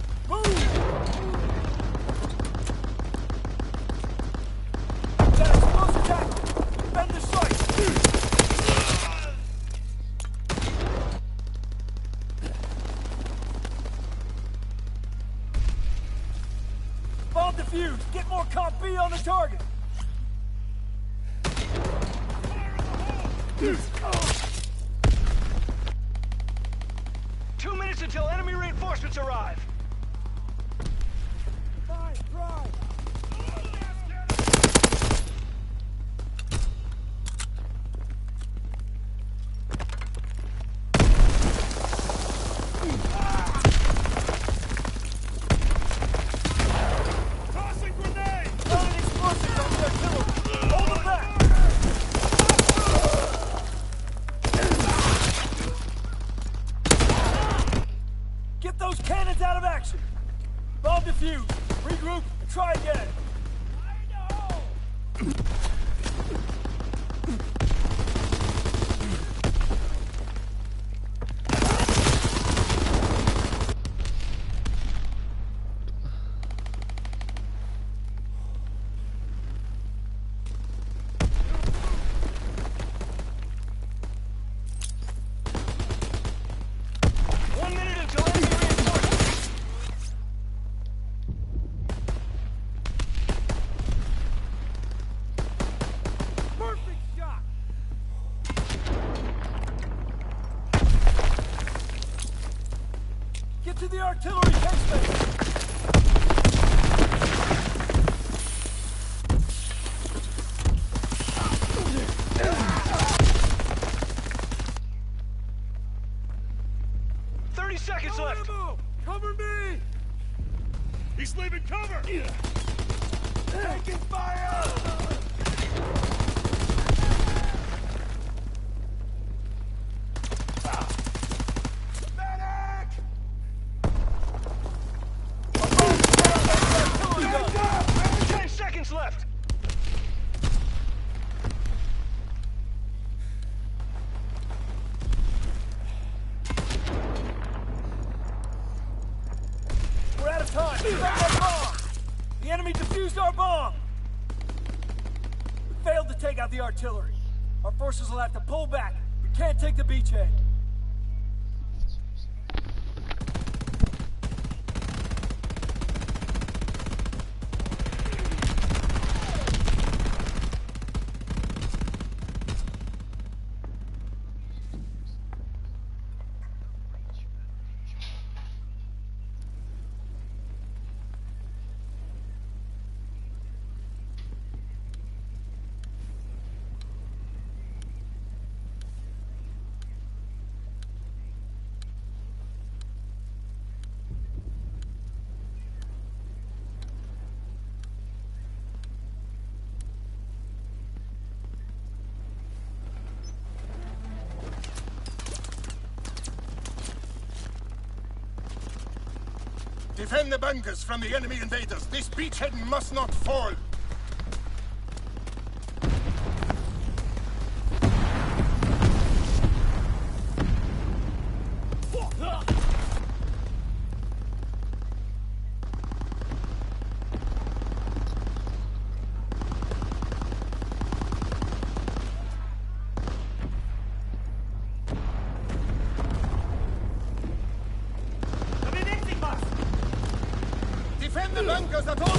Can't Defend the bunkers from the enemy invaders. This beachhead must not fall. goes the ball.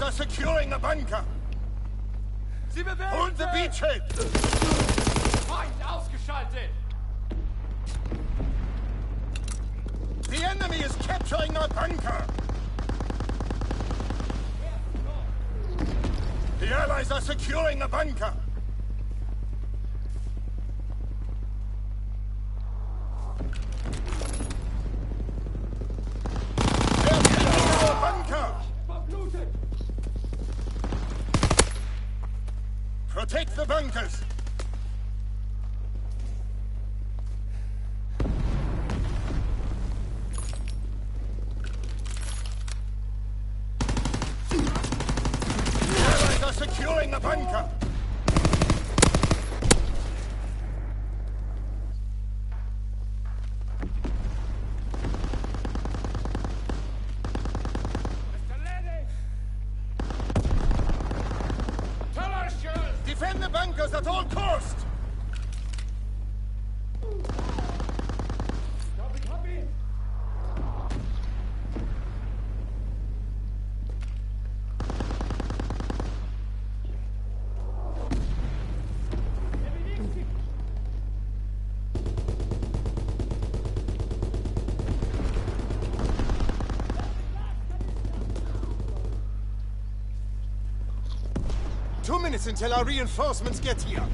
Allies are securing the bunker. Hold the beachhead. Feind ausgeschaltet. The enemy is capturing our bunker. The Allies are securing the bunker. minutes until our reinforcements get here.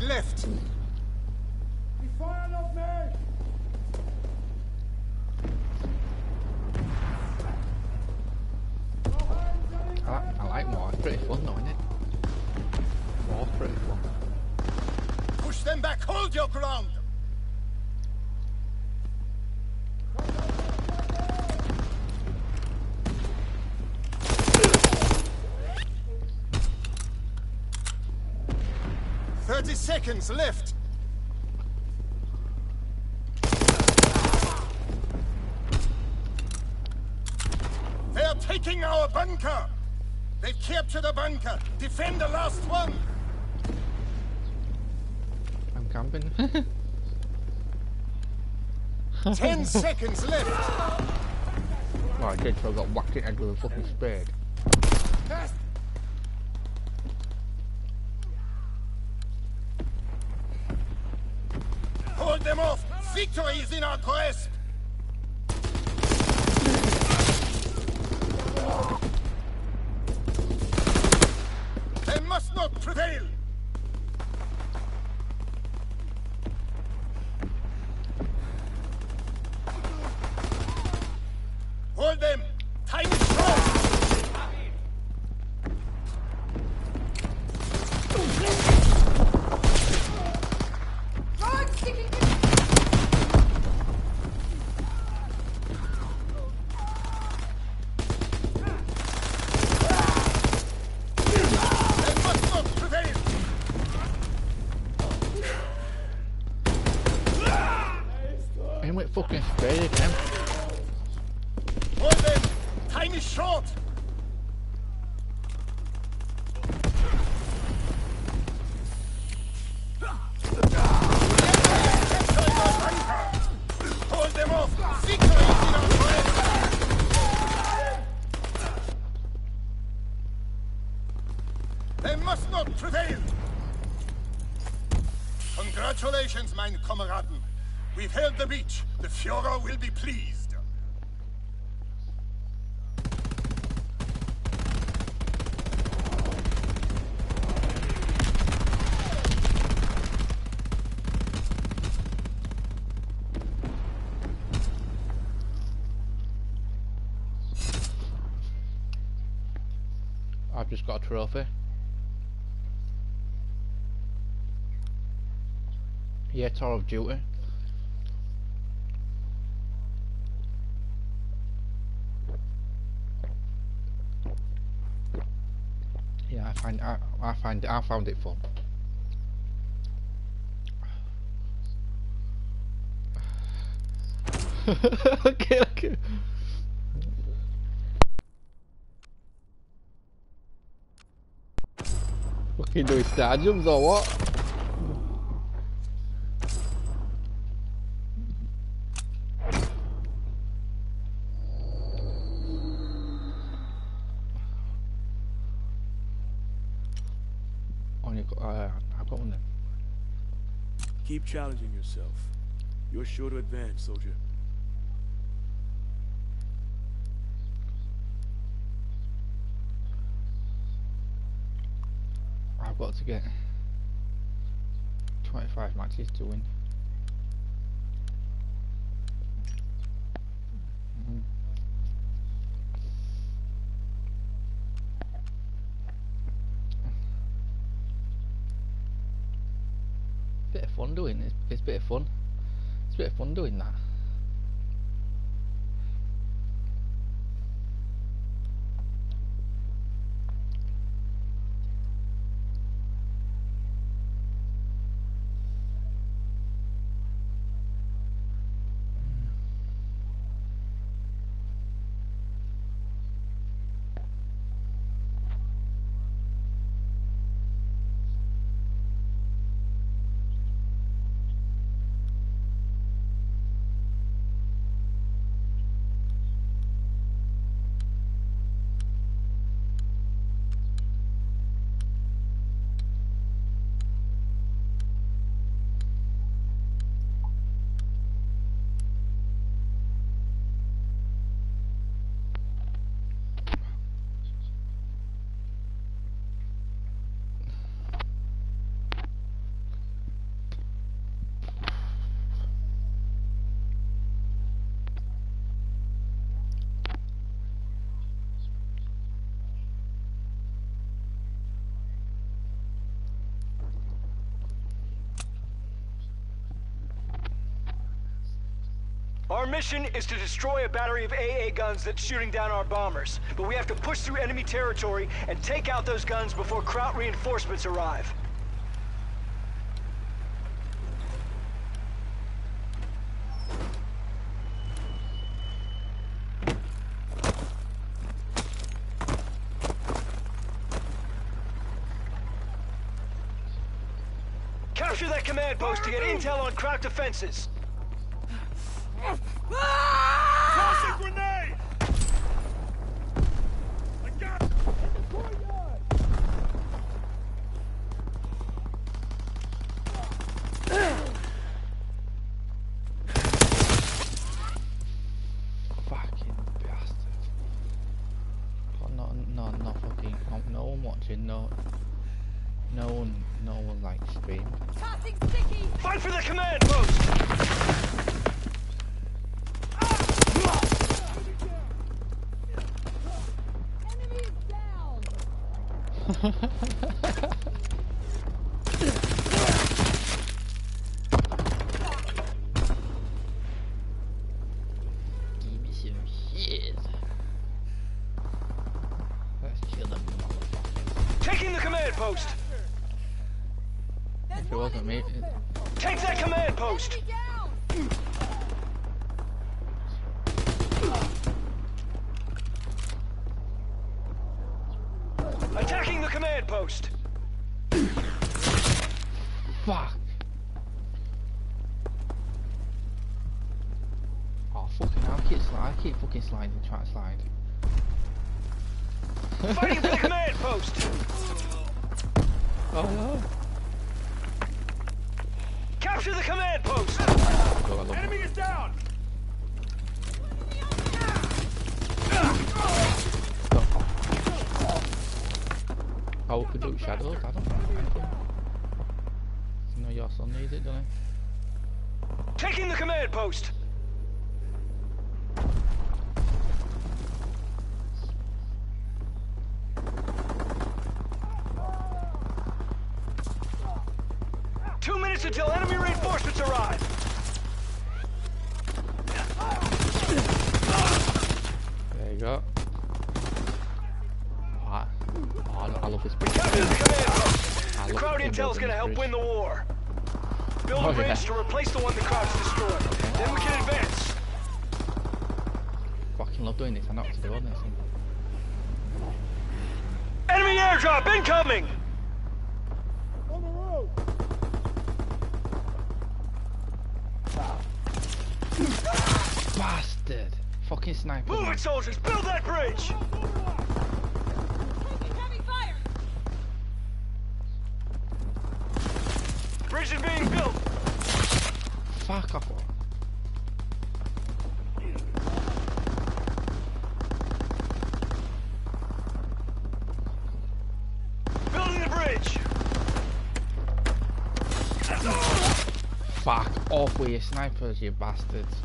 Left. Seconds left. They are taking our bunker. They've captured a bunker. Defend the last one. I'm camping. Ten seconds left. oh, I did, so I got whacked in the head with a fucking spade. Is in our grasp! Tour of Duty. Yeah, I find I, I find I found it fun. okay, okay. Fucking doing stadiums or what? Challenging yourself. You're sure to advance, soldier. I've got to get 25 matches to win. It's a Our mission is to destroy a battery of AA guns that's shooting down our bombers, but we have to push through enemy territory and take out those guns before Kraut reinforcements arrive. Capture that command post to get intel on Kraut defenses. grenade! Fighting for the command post! Oh no. Capture the command post! Oh, Enemy is down! Oh, we could do Shadow? I don't know. You know your son needs it, don't he? Taking the command post! Airdrop incoming! away your snipers, you bastards.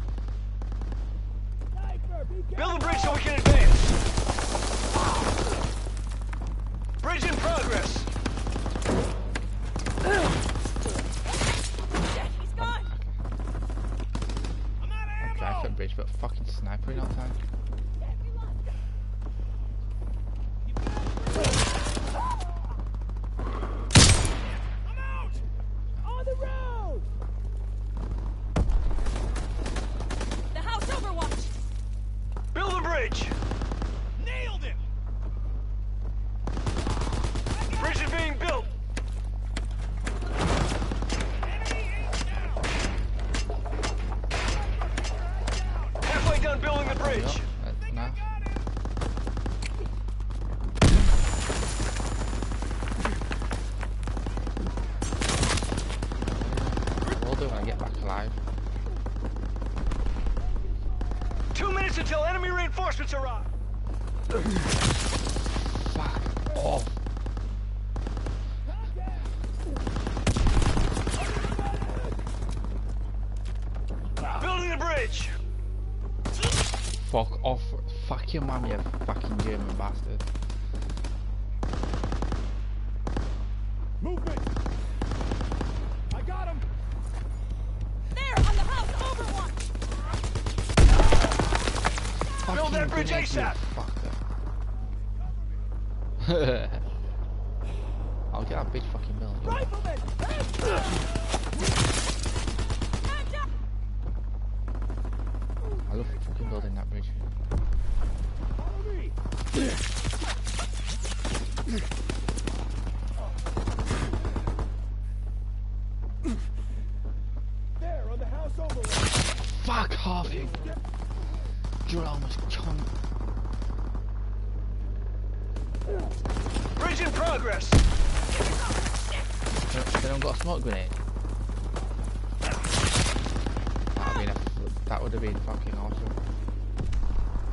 That would have been fucking awesome.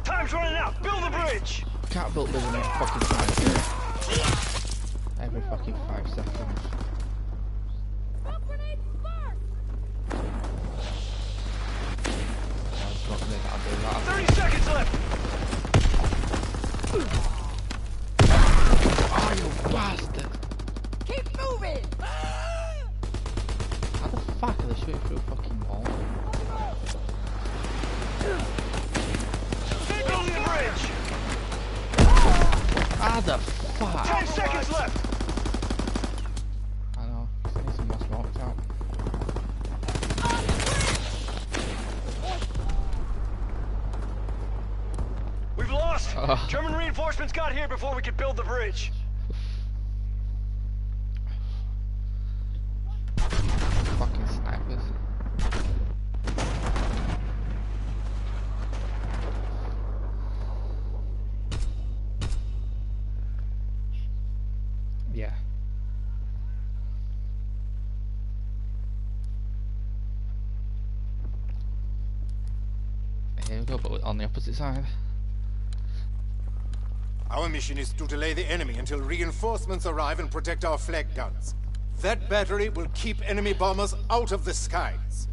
Time's running out! Build the bridge! Can't build this in fucking time. Every fucking five seconds. Oh, it's not gonna- I'll do 30 seconds left! But opposite side. Our mission is to delay the enemy until reinforcements arrive and protect our flak guns. That battery will keep enemy bombers out of the skies.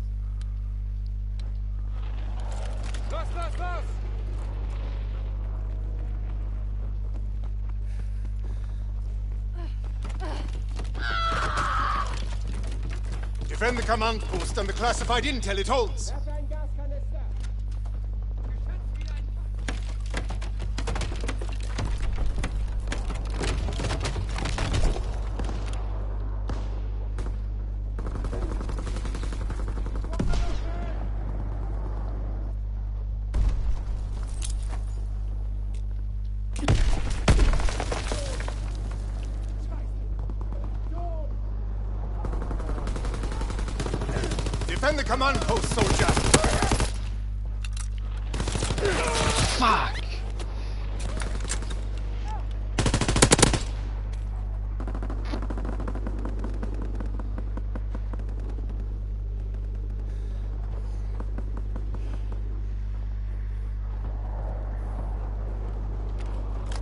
Los, los, los! Defend the command post and the classified intel it holds. ein Gaskanister! Defend the command post, soldier. Fuck!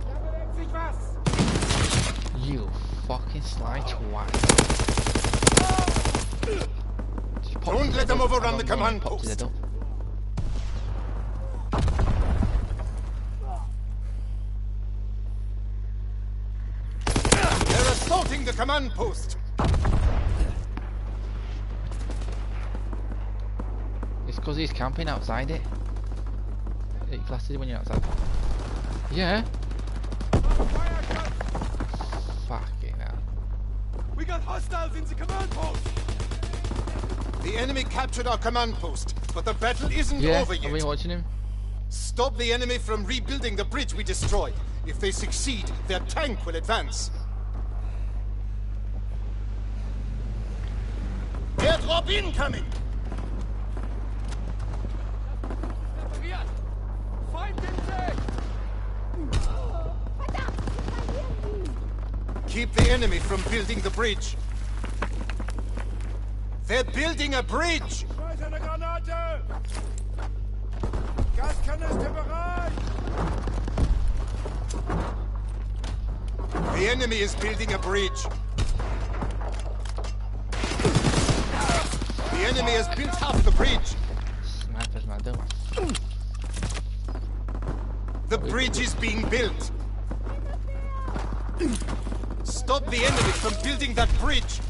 Da bewegt sich was! You fucking sly twat. Just pop Don't to let them door. overrun I'm the not command pop to the post. door. They're assaulting the command post. It's because he's camping outside it. You blasted when you're outside. Yeah. Fucking hell. We got hostiles in the command post! The enemy captured our command post, but the battle isn't Yeah, over yet. are we watching him? Stop the enemy from rebuilding the bridge we destroyed. If they succeed, their tank will advance. Airdrop incoming! Keep the enemy from building the bridge. They're building a bridge! The enemy is building a bridge. Enemy has built half the bridge. Snipers, man, don't. The bridge is being built. Stop the enemy from building that bridge.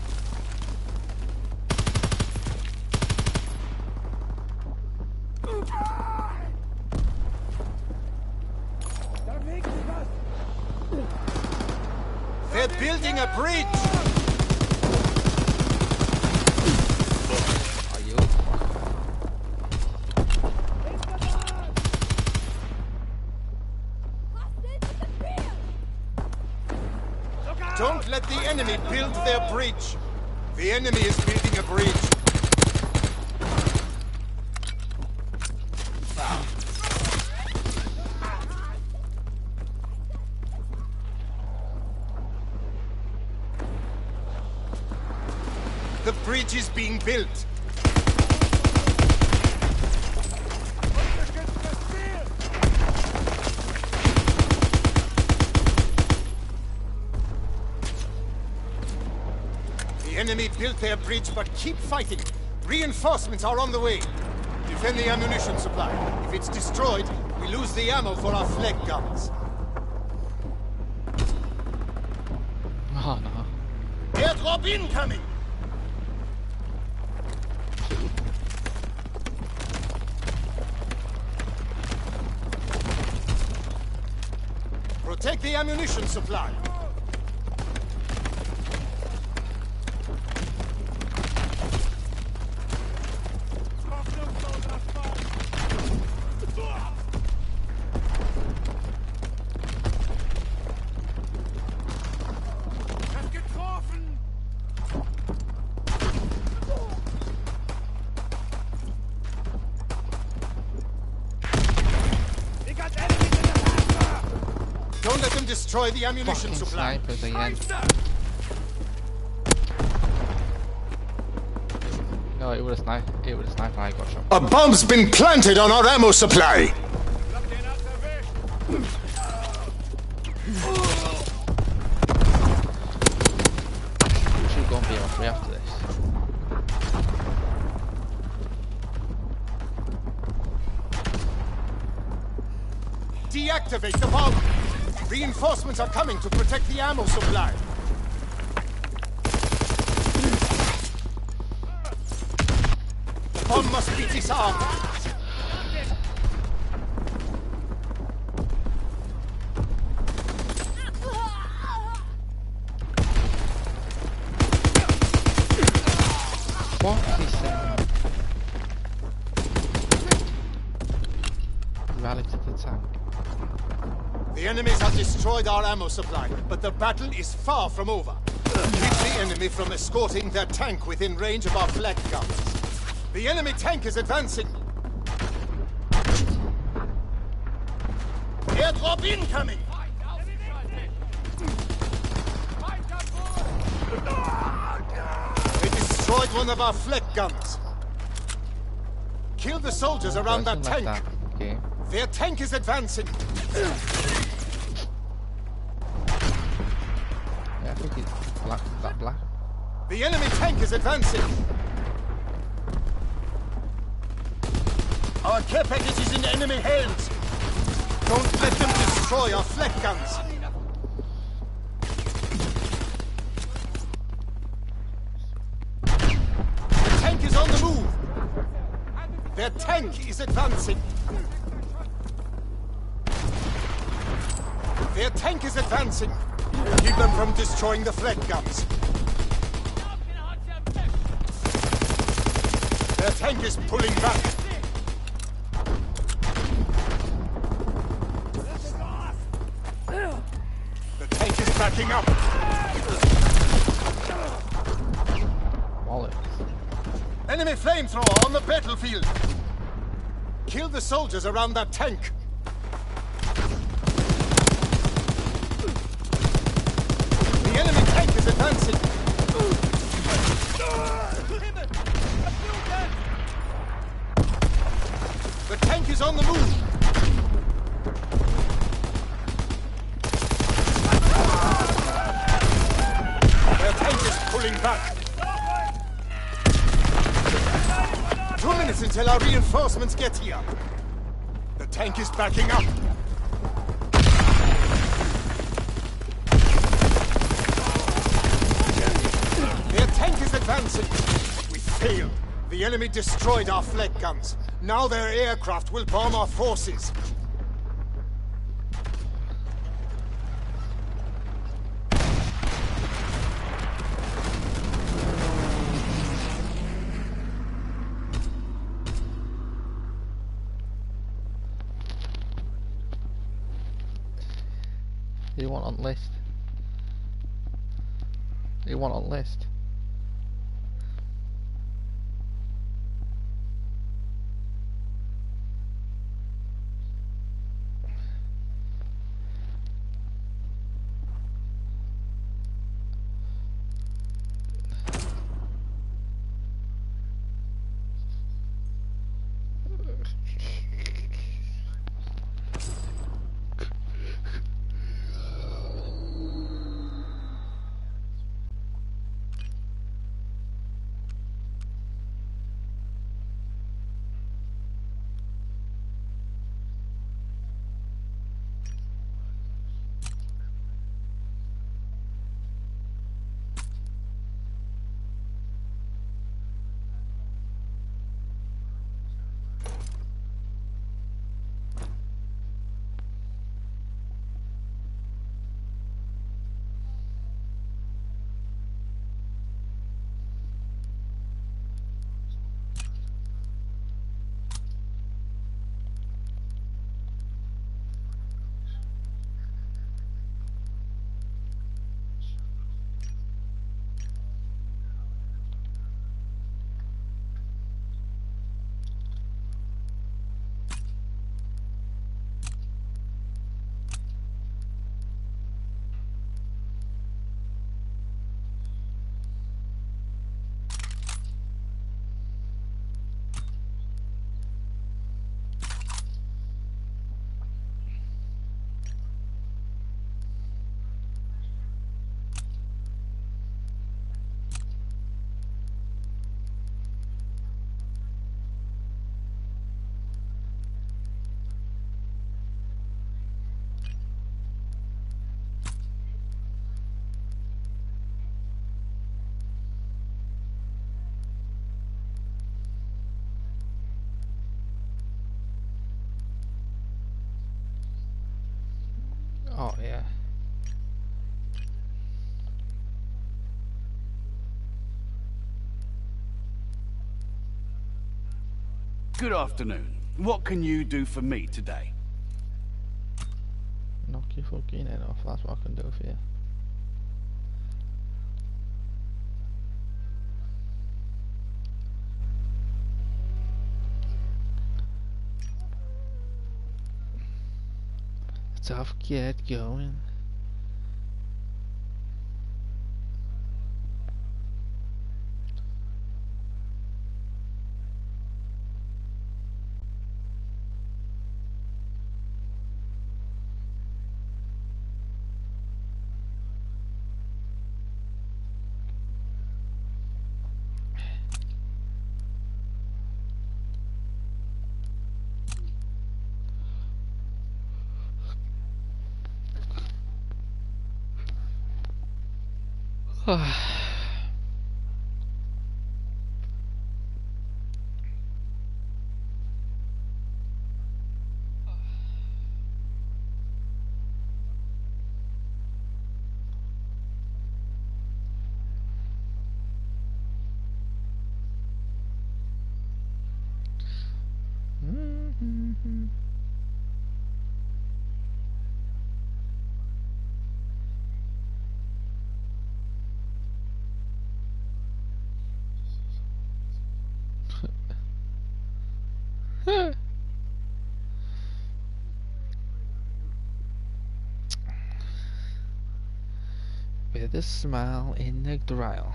Bridge is being built. The enemy built their bridge, but keep fighting. Reinforcements are on the way. Defend the ammunition supply. If it's destroyed, we lose the ammo for our flak guns. Destroy the ammunition Fucking supply. snipers again. No, it was a sniper. It was a sniper. I got shot. A bomb's been planted on our ammo supply. We should go and be free after this. Deactivate the bomb. Reinforcements are coming to protect the ammo supply. The bomb must be disarmed. Destroyed our ammo supply, but the battle is far from over. Keep the enemy from escorting their tank within range of our flak guns. The enemy tank is advancing. Airdrop incoming! They destroyed one of our flak guns. Kill the soldiers around that tank. left that game. Their tank is advancing. The enemy tank is advancing. Our care package is in enemy hands. Don't let them destroy our flak guns. The tank is on the move. Their tank is advancing. Their tank is advancing. Keep them from destroying the flak guns. Their tank is pulling back. The tank is backing up. Wallet. Enemy flamethrower on the battlefield. Kill the soldiers around that tank. Destroyed our flak guns. Now their aircraft will bomb our forces. Oh yeah. Good afternoon. What can you do for me today? Knock your fucking head off. That's what I can do for you. Tough get going. With a smile in the grill.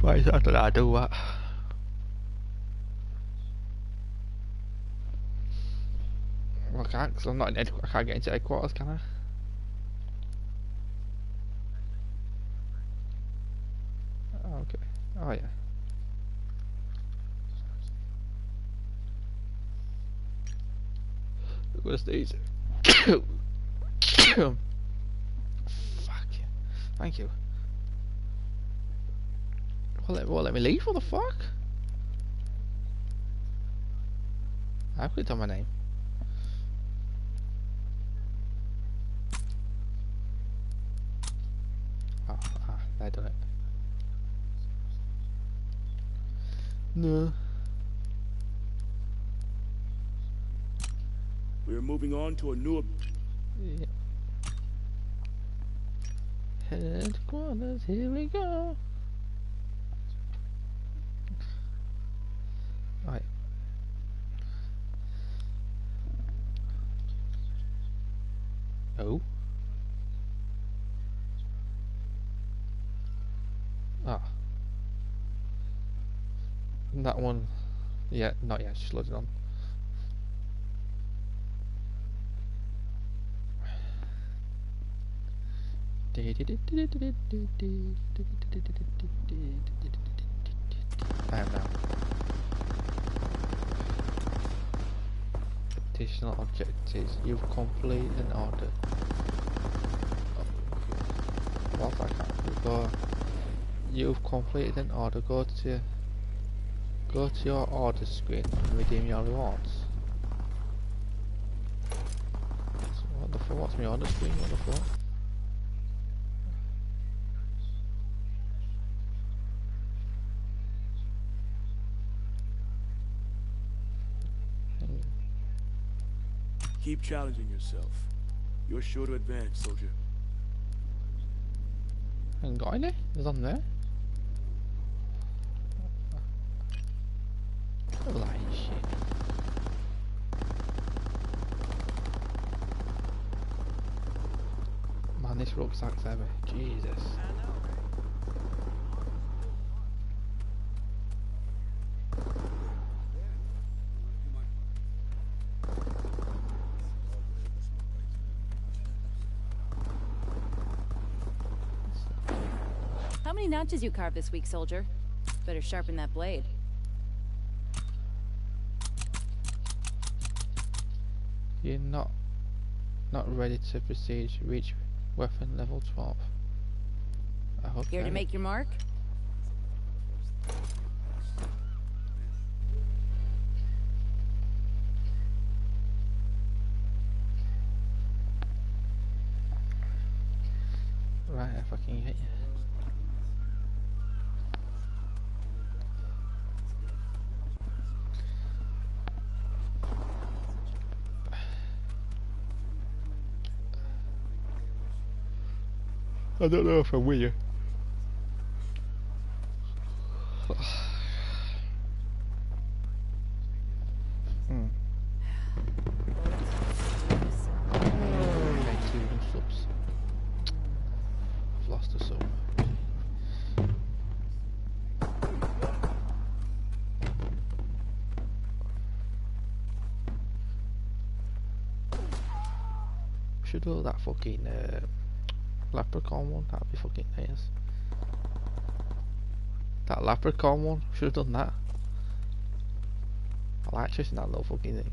Why did I do that? Well, I can't, because I'm not in I can't get into headquarters, can I? Where's these? Fuck you. Thank you. Well, let, well, let me leave. What the fuck? I clicked on my name. Oh, ah, I done it. No. We are moving on to a new. Yeah. Headquarters, here we go. Right. Oh. Ah. That one. Yeah, not yet. Just loading on. I am now. Additional objectives. You've completed an order. Oh, what if I can't go? You've completed an order. Go to go to your order screen and redeem your rewards. So what the fuck? What's my order screen? What the fuck? Keep challenging yourself. You're sure to advance, soldier. Got any? There's on there. Lying shit. Man, this rucksack's heavy. Jesus. Notches you carved this week, soldier? Better sharpen that blade. You're not not ready to proceed. Reach weapon level 12. I hope Here to make your mark? Right, I fucking hit you. I don't know if I will you. Leprechaun one. Should have done that. I like chasing that little fucking thing.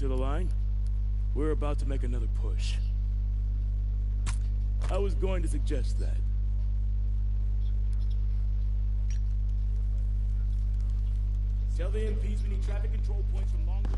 To the line? We're about to make another push. I was going to suggest that. Tell the MPs we need traffic control points from Longwood.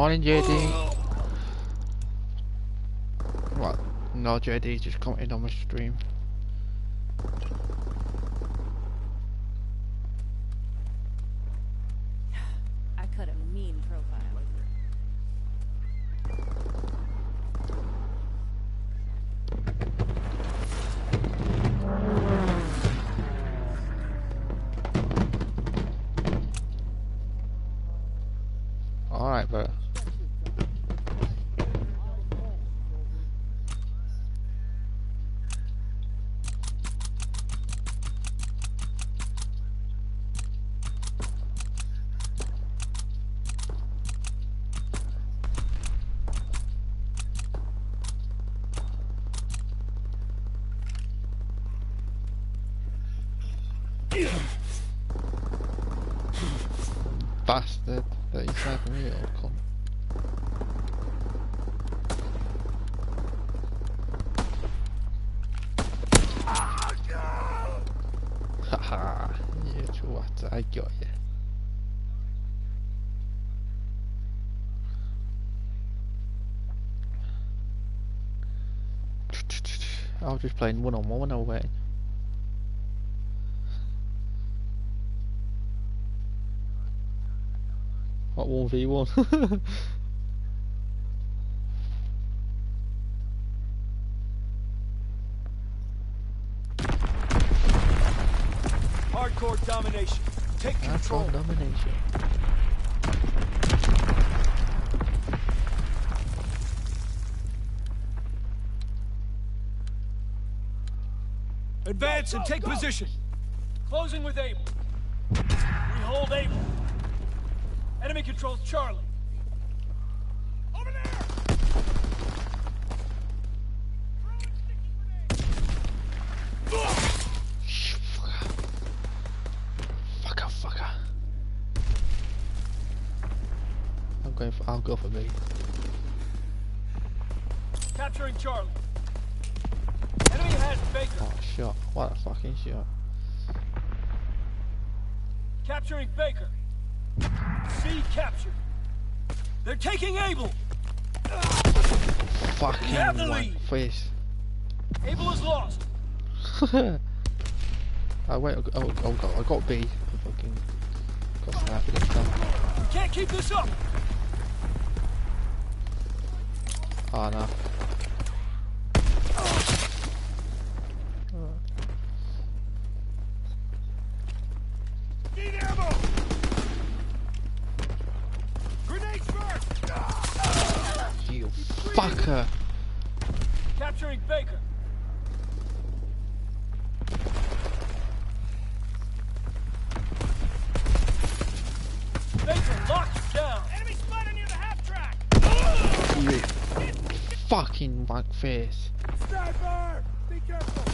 Morning, JD. What? No, JD just commented on my stream. Was just playing one on oh, one away. What one v one? Hardcore domination. Take control. all domination. Advance and take position. Closing with Able. We hold Able. Enemy controls Charlie. Have the lead. face. Able is lost. oh wait, oh, oh, oh god, I got B. I fucking got sniped against them. We can't keep this up. Ah, oh no. Need ammo! Grenades first! You fucker. Capturing Baker. Baker locked down. Enemy spotted near the half track! You fucking wank face. Sniper! Be careful!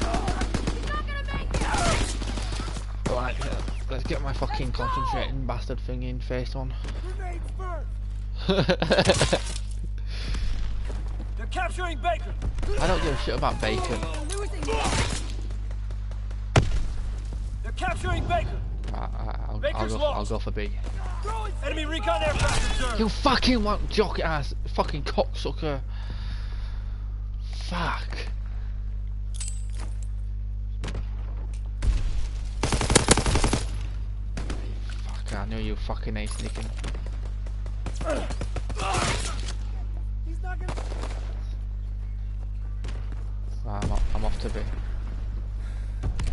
He's not gonna make it! Right, let's get my fucking concentrating bastard thing in face on. Grenades first! They're capturing Baker. I don't give a shit about bacon. They're capturing Baker. I, I, I'll, I'll, Baker's go, I'll go for B. Enemy recon aircraft. You fucking wank jock ass fucking cocksucker. Fuck. Fuck, I knew you fucking ace sneaking. I'm, off, I'm off to B.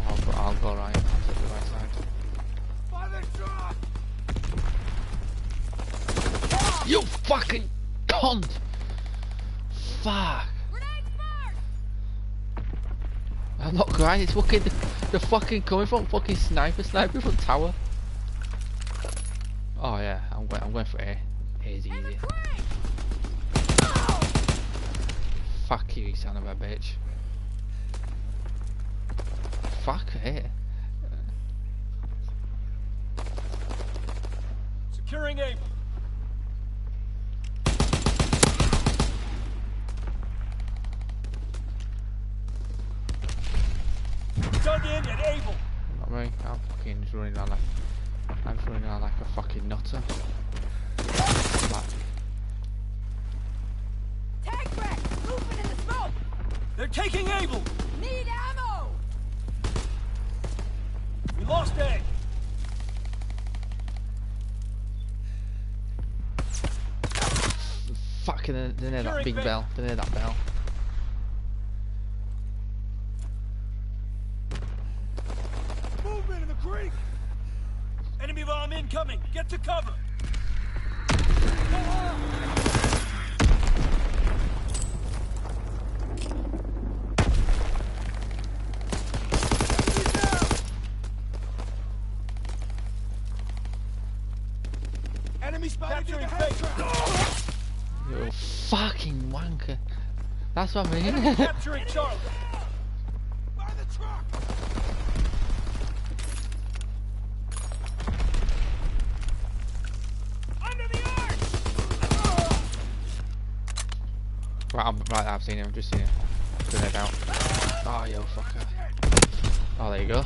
I'll go, I'll go right, I'll take the right side. By the truck! You fucking cunt! Fuck. I'm not crying, it's fucking, they're fucking coming from fucking sniper, sniper from tower. Oh yeah, I'm going, I'm going for A. A's easy. Fuck you son of a bitch. Fuck it. Securing Able. Dug in at Able. Not me, I'm fucking just running around like, I'm running around like a fucking nutter. Like, Tag wreck! Moving in the smoke! They're taking Able. We lost A. fucking, they're near that big B. bell, they're near that bell. Movement in the creek! Enemy bomb incoming. Get to cover. That's what I mean. Capturing Charlie. By the truck. Under the arch. Right, I'm, right, I've seen him, I've just seen him. Just head out. Ah. Oh, yo, fucker. Oh, there you go.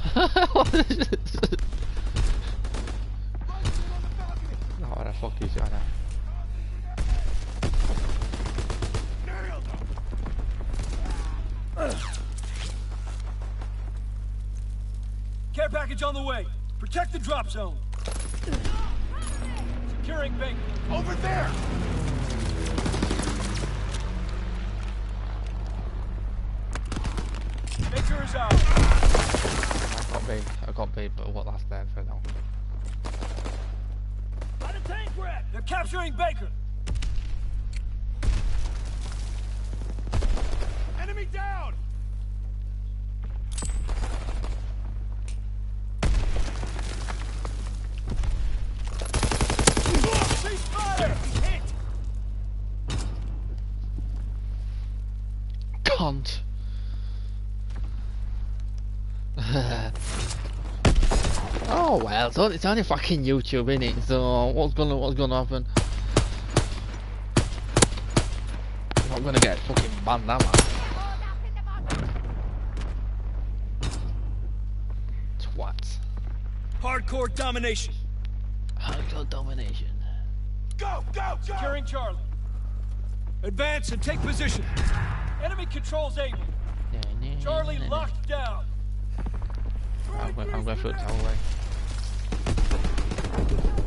zone. Well, it's only, it's only fucking YouTube, innit? So what's gonna what's gonna happen? I'm not gonna get fucking banned, am I? Twat. Hardcore domination. Hardcore domination. Go, go, go! Securing Charlie. Advance and take position. Enemy controls Able. Charlie locked down. I'm going, I'm going for it Thank you.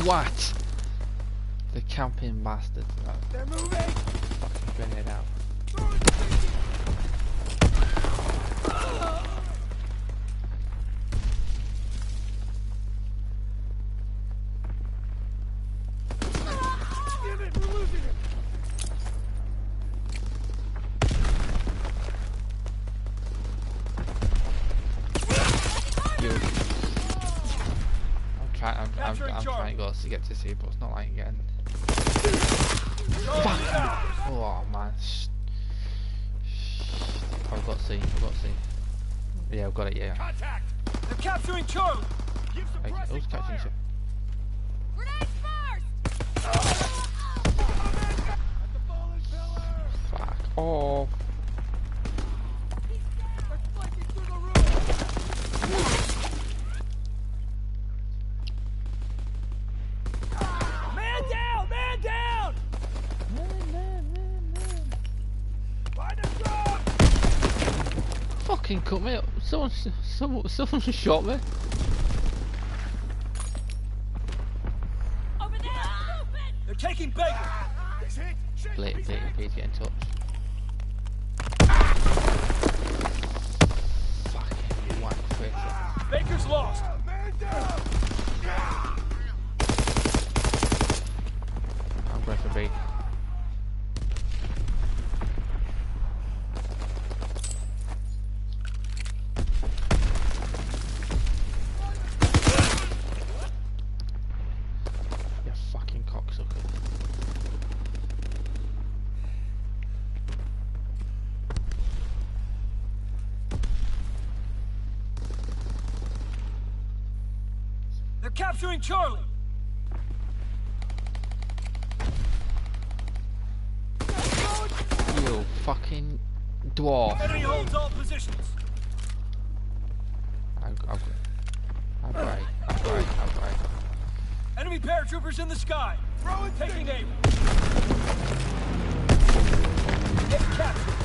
Twat! The camping bastards. They're moving! fucking grenade out. Trying to go to get to C, but it's not like getting. Fuck! Oh man. Sh- sh- I've got C. I've got C. Yeah, I've got it. Yeah. Contact! They're capturing Charlie. Hey, suppressing who's oh, catching Someone, someone, someone shot me. Over there! Open! They're taking Baker. He's hit! Shit, Blake, Blake, please get in touch. Capturing Charlie. You fucking dwarf. Enemy holds all positions. I'm right. Enemy paratroopers in the sky. Throwing Taking aim. Get captured.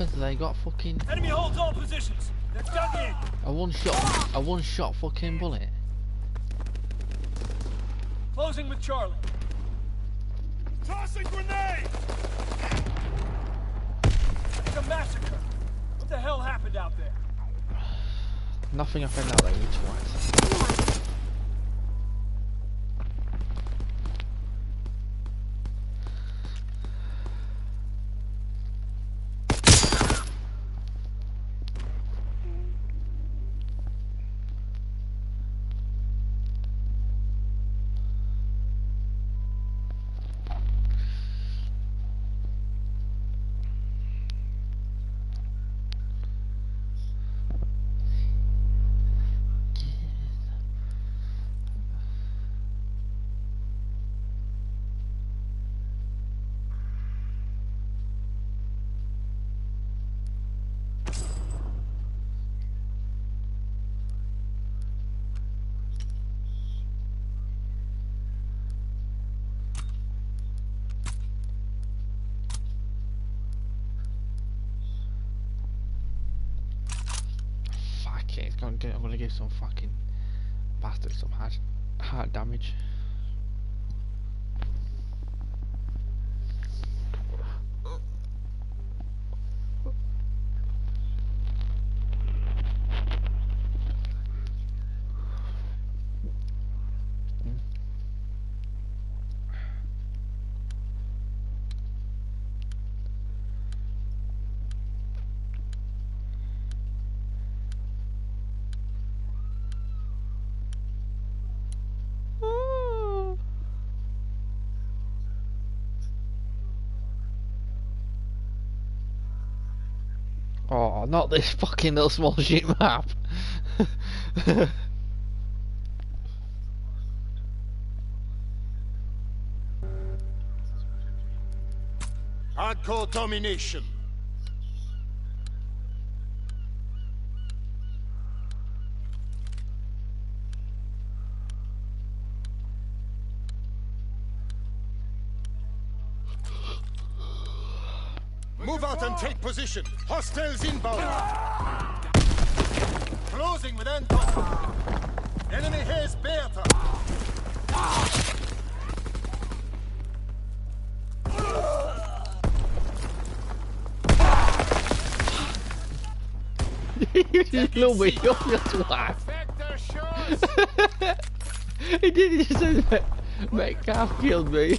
Weapons they got? Fucking Enemy holds all positions. They're dug in. a one shot, a one shot fucking bullet. Closing with Charlie. Tossing grenade! It's a massacre. What the hell happened out there? Nothing found out there, you twat. Some fucking Oh, not this fucking little small shit map. Hardcore domination. Move out and take position. Hostiles inbound. Closing with Anton. Enemy has Bertha. you just blew your twat. he did, he just said Met- Metcalfe killed me.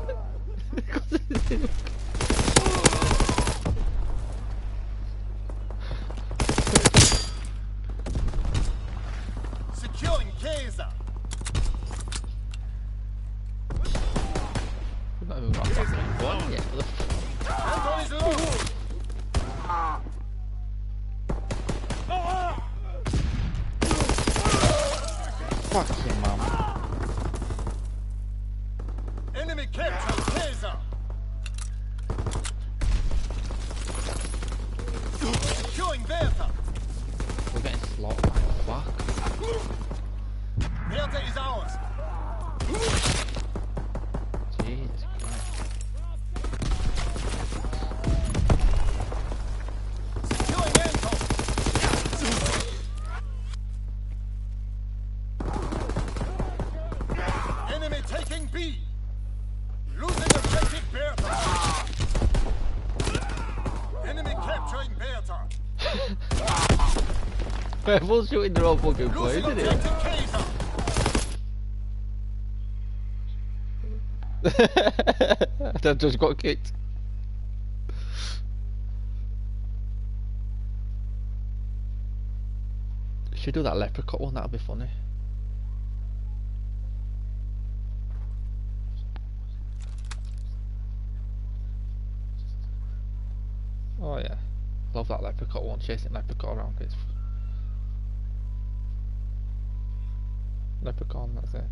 Everyone's shooting their own fucking Losing isn't it? I just got kicked. Should do that leprechaun one, that'd be funny. Oh yeah. Love that leprechaun one, chasing leprechaun around. That's it.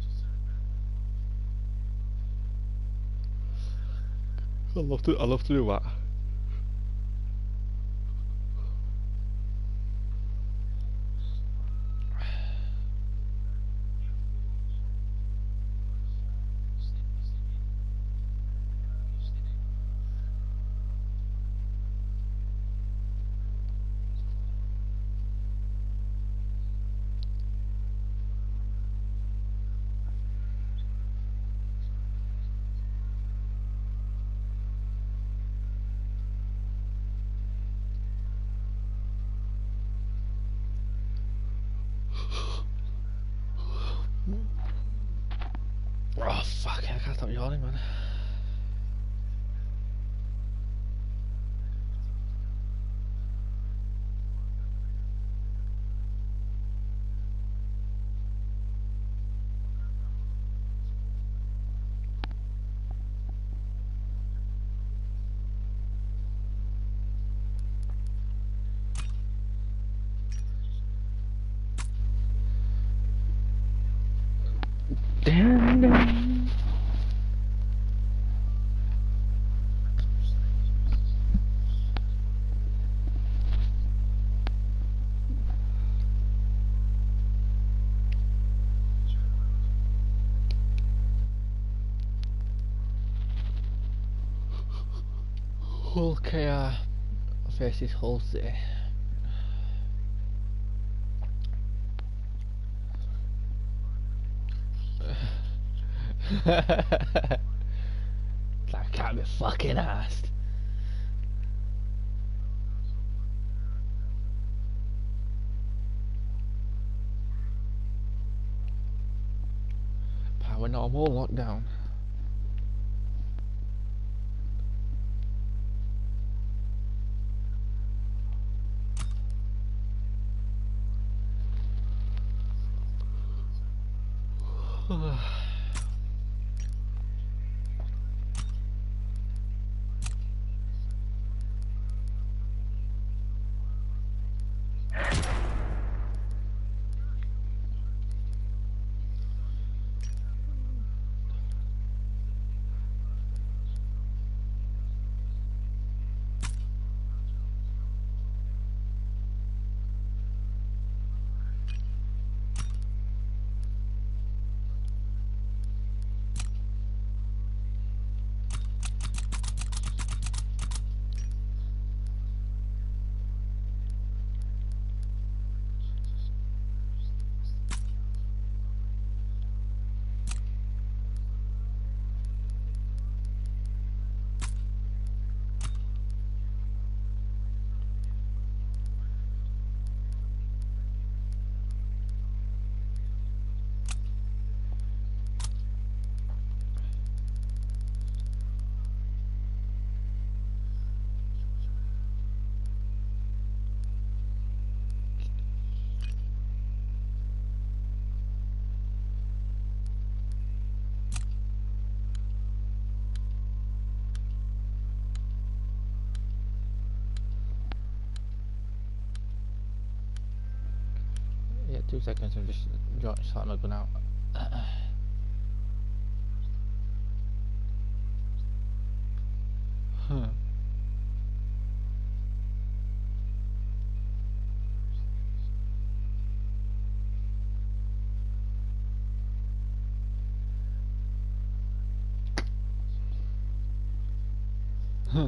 I love to I love to do that. Versus that can't be fucking asked. Power normal lockdown. Seconds. I'm just sorting my gun out. Huh. Hmm.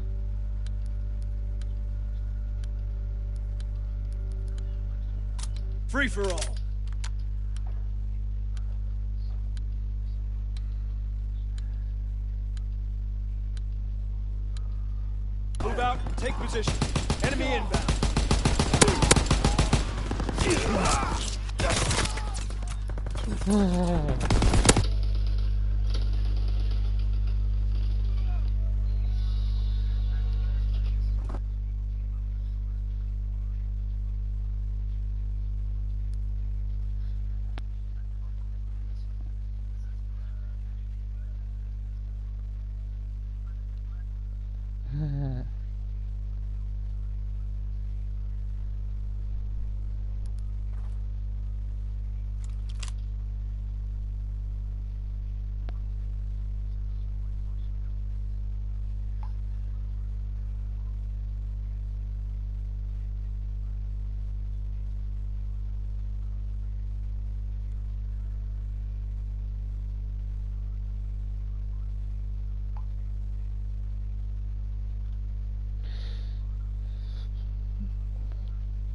Free for all. Take position. Enemy inbound. Hmm.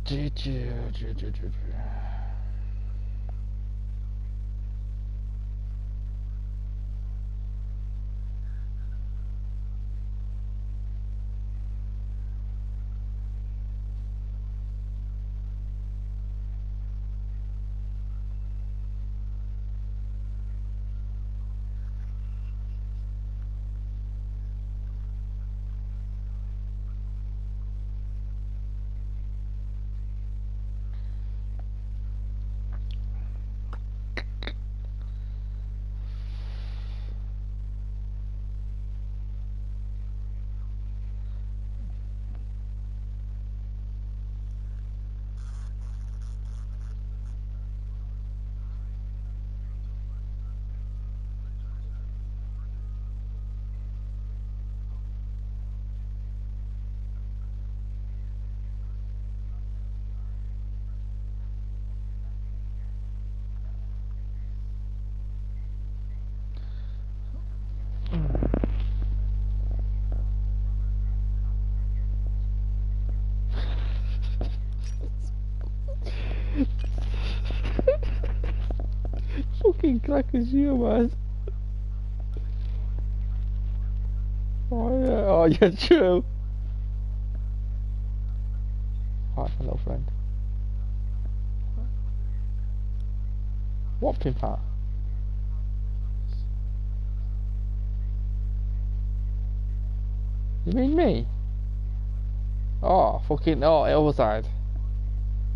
do, do, do, do, do. As you, man. Oh yeah, oh yeah, true. Alright, hello friend. What pimp hat? You mean me? Oh, fucking, oh, side.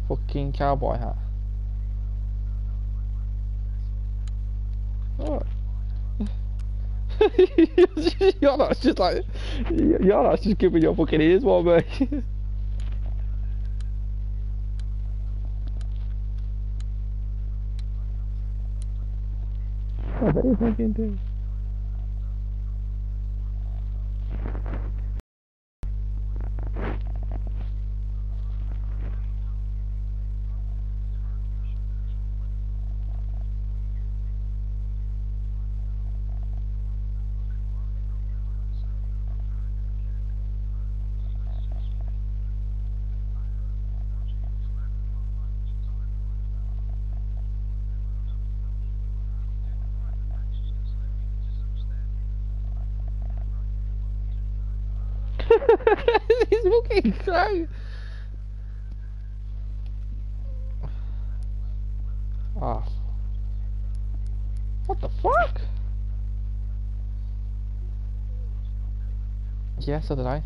Fucking cowboy hat. Oh. you're not just like, you're not just giving your fucking ears one, mate. I bet you fucking do. Yeah, so did I.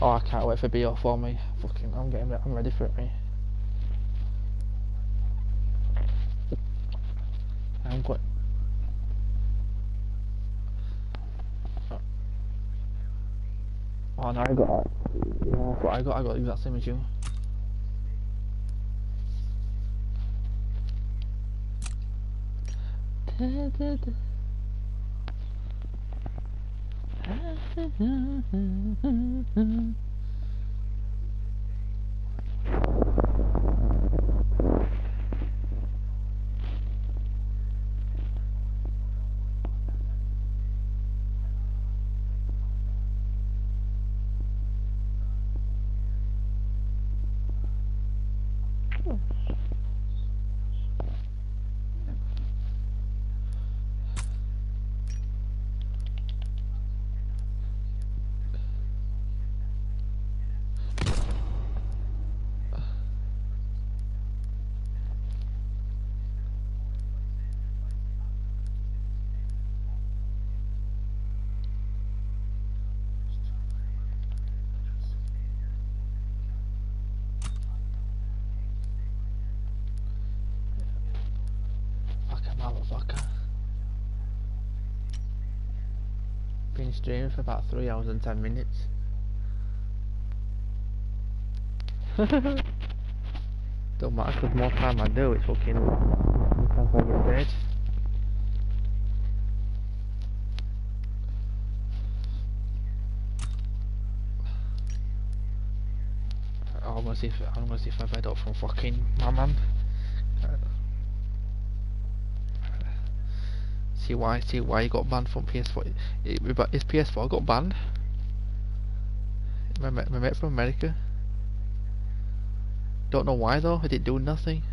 Oh, I can't wait for B off for me. Fucking, I'm getting, I'm ready for it, me. I'm quite. Oh no, I got. Yeah. I got. I got the exact same as you. Da, da, da. Fucking motherfucker. Been streaming for about three hours and ten minutes. Don't matter, cause more time I do, it's fucking. I get paid. I'm gonna see if I'm gonna see if I bed up from fucking my man. See why? See why he got banned from PS4? It- but His PS4 got banned. My, mate from America. Don't know why though. It didn't do nothing.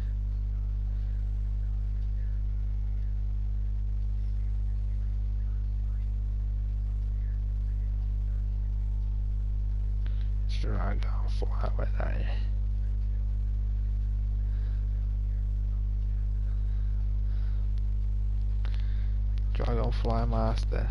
Struggle fly with that. Dragonfly Master.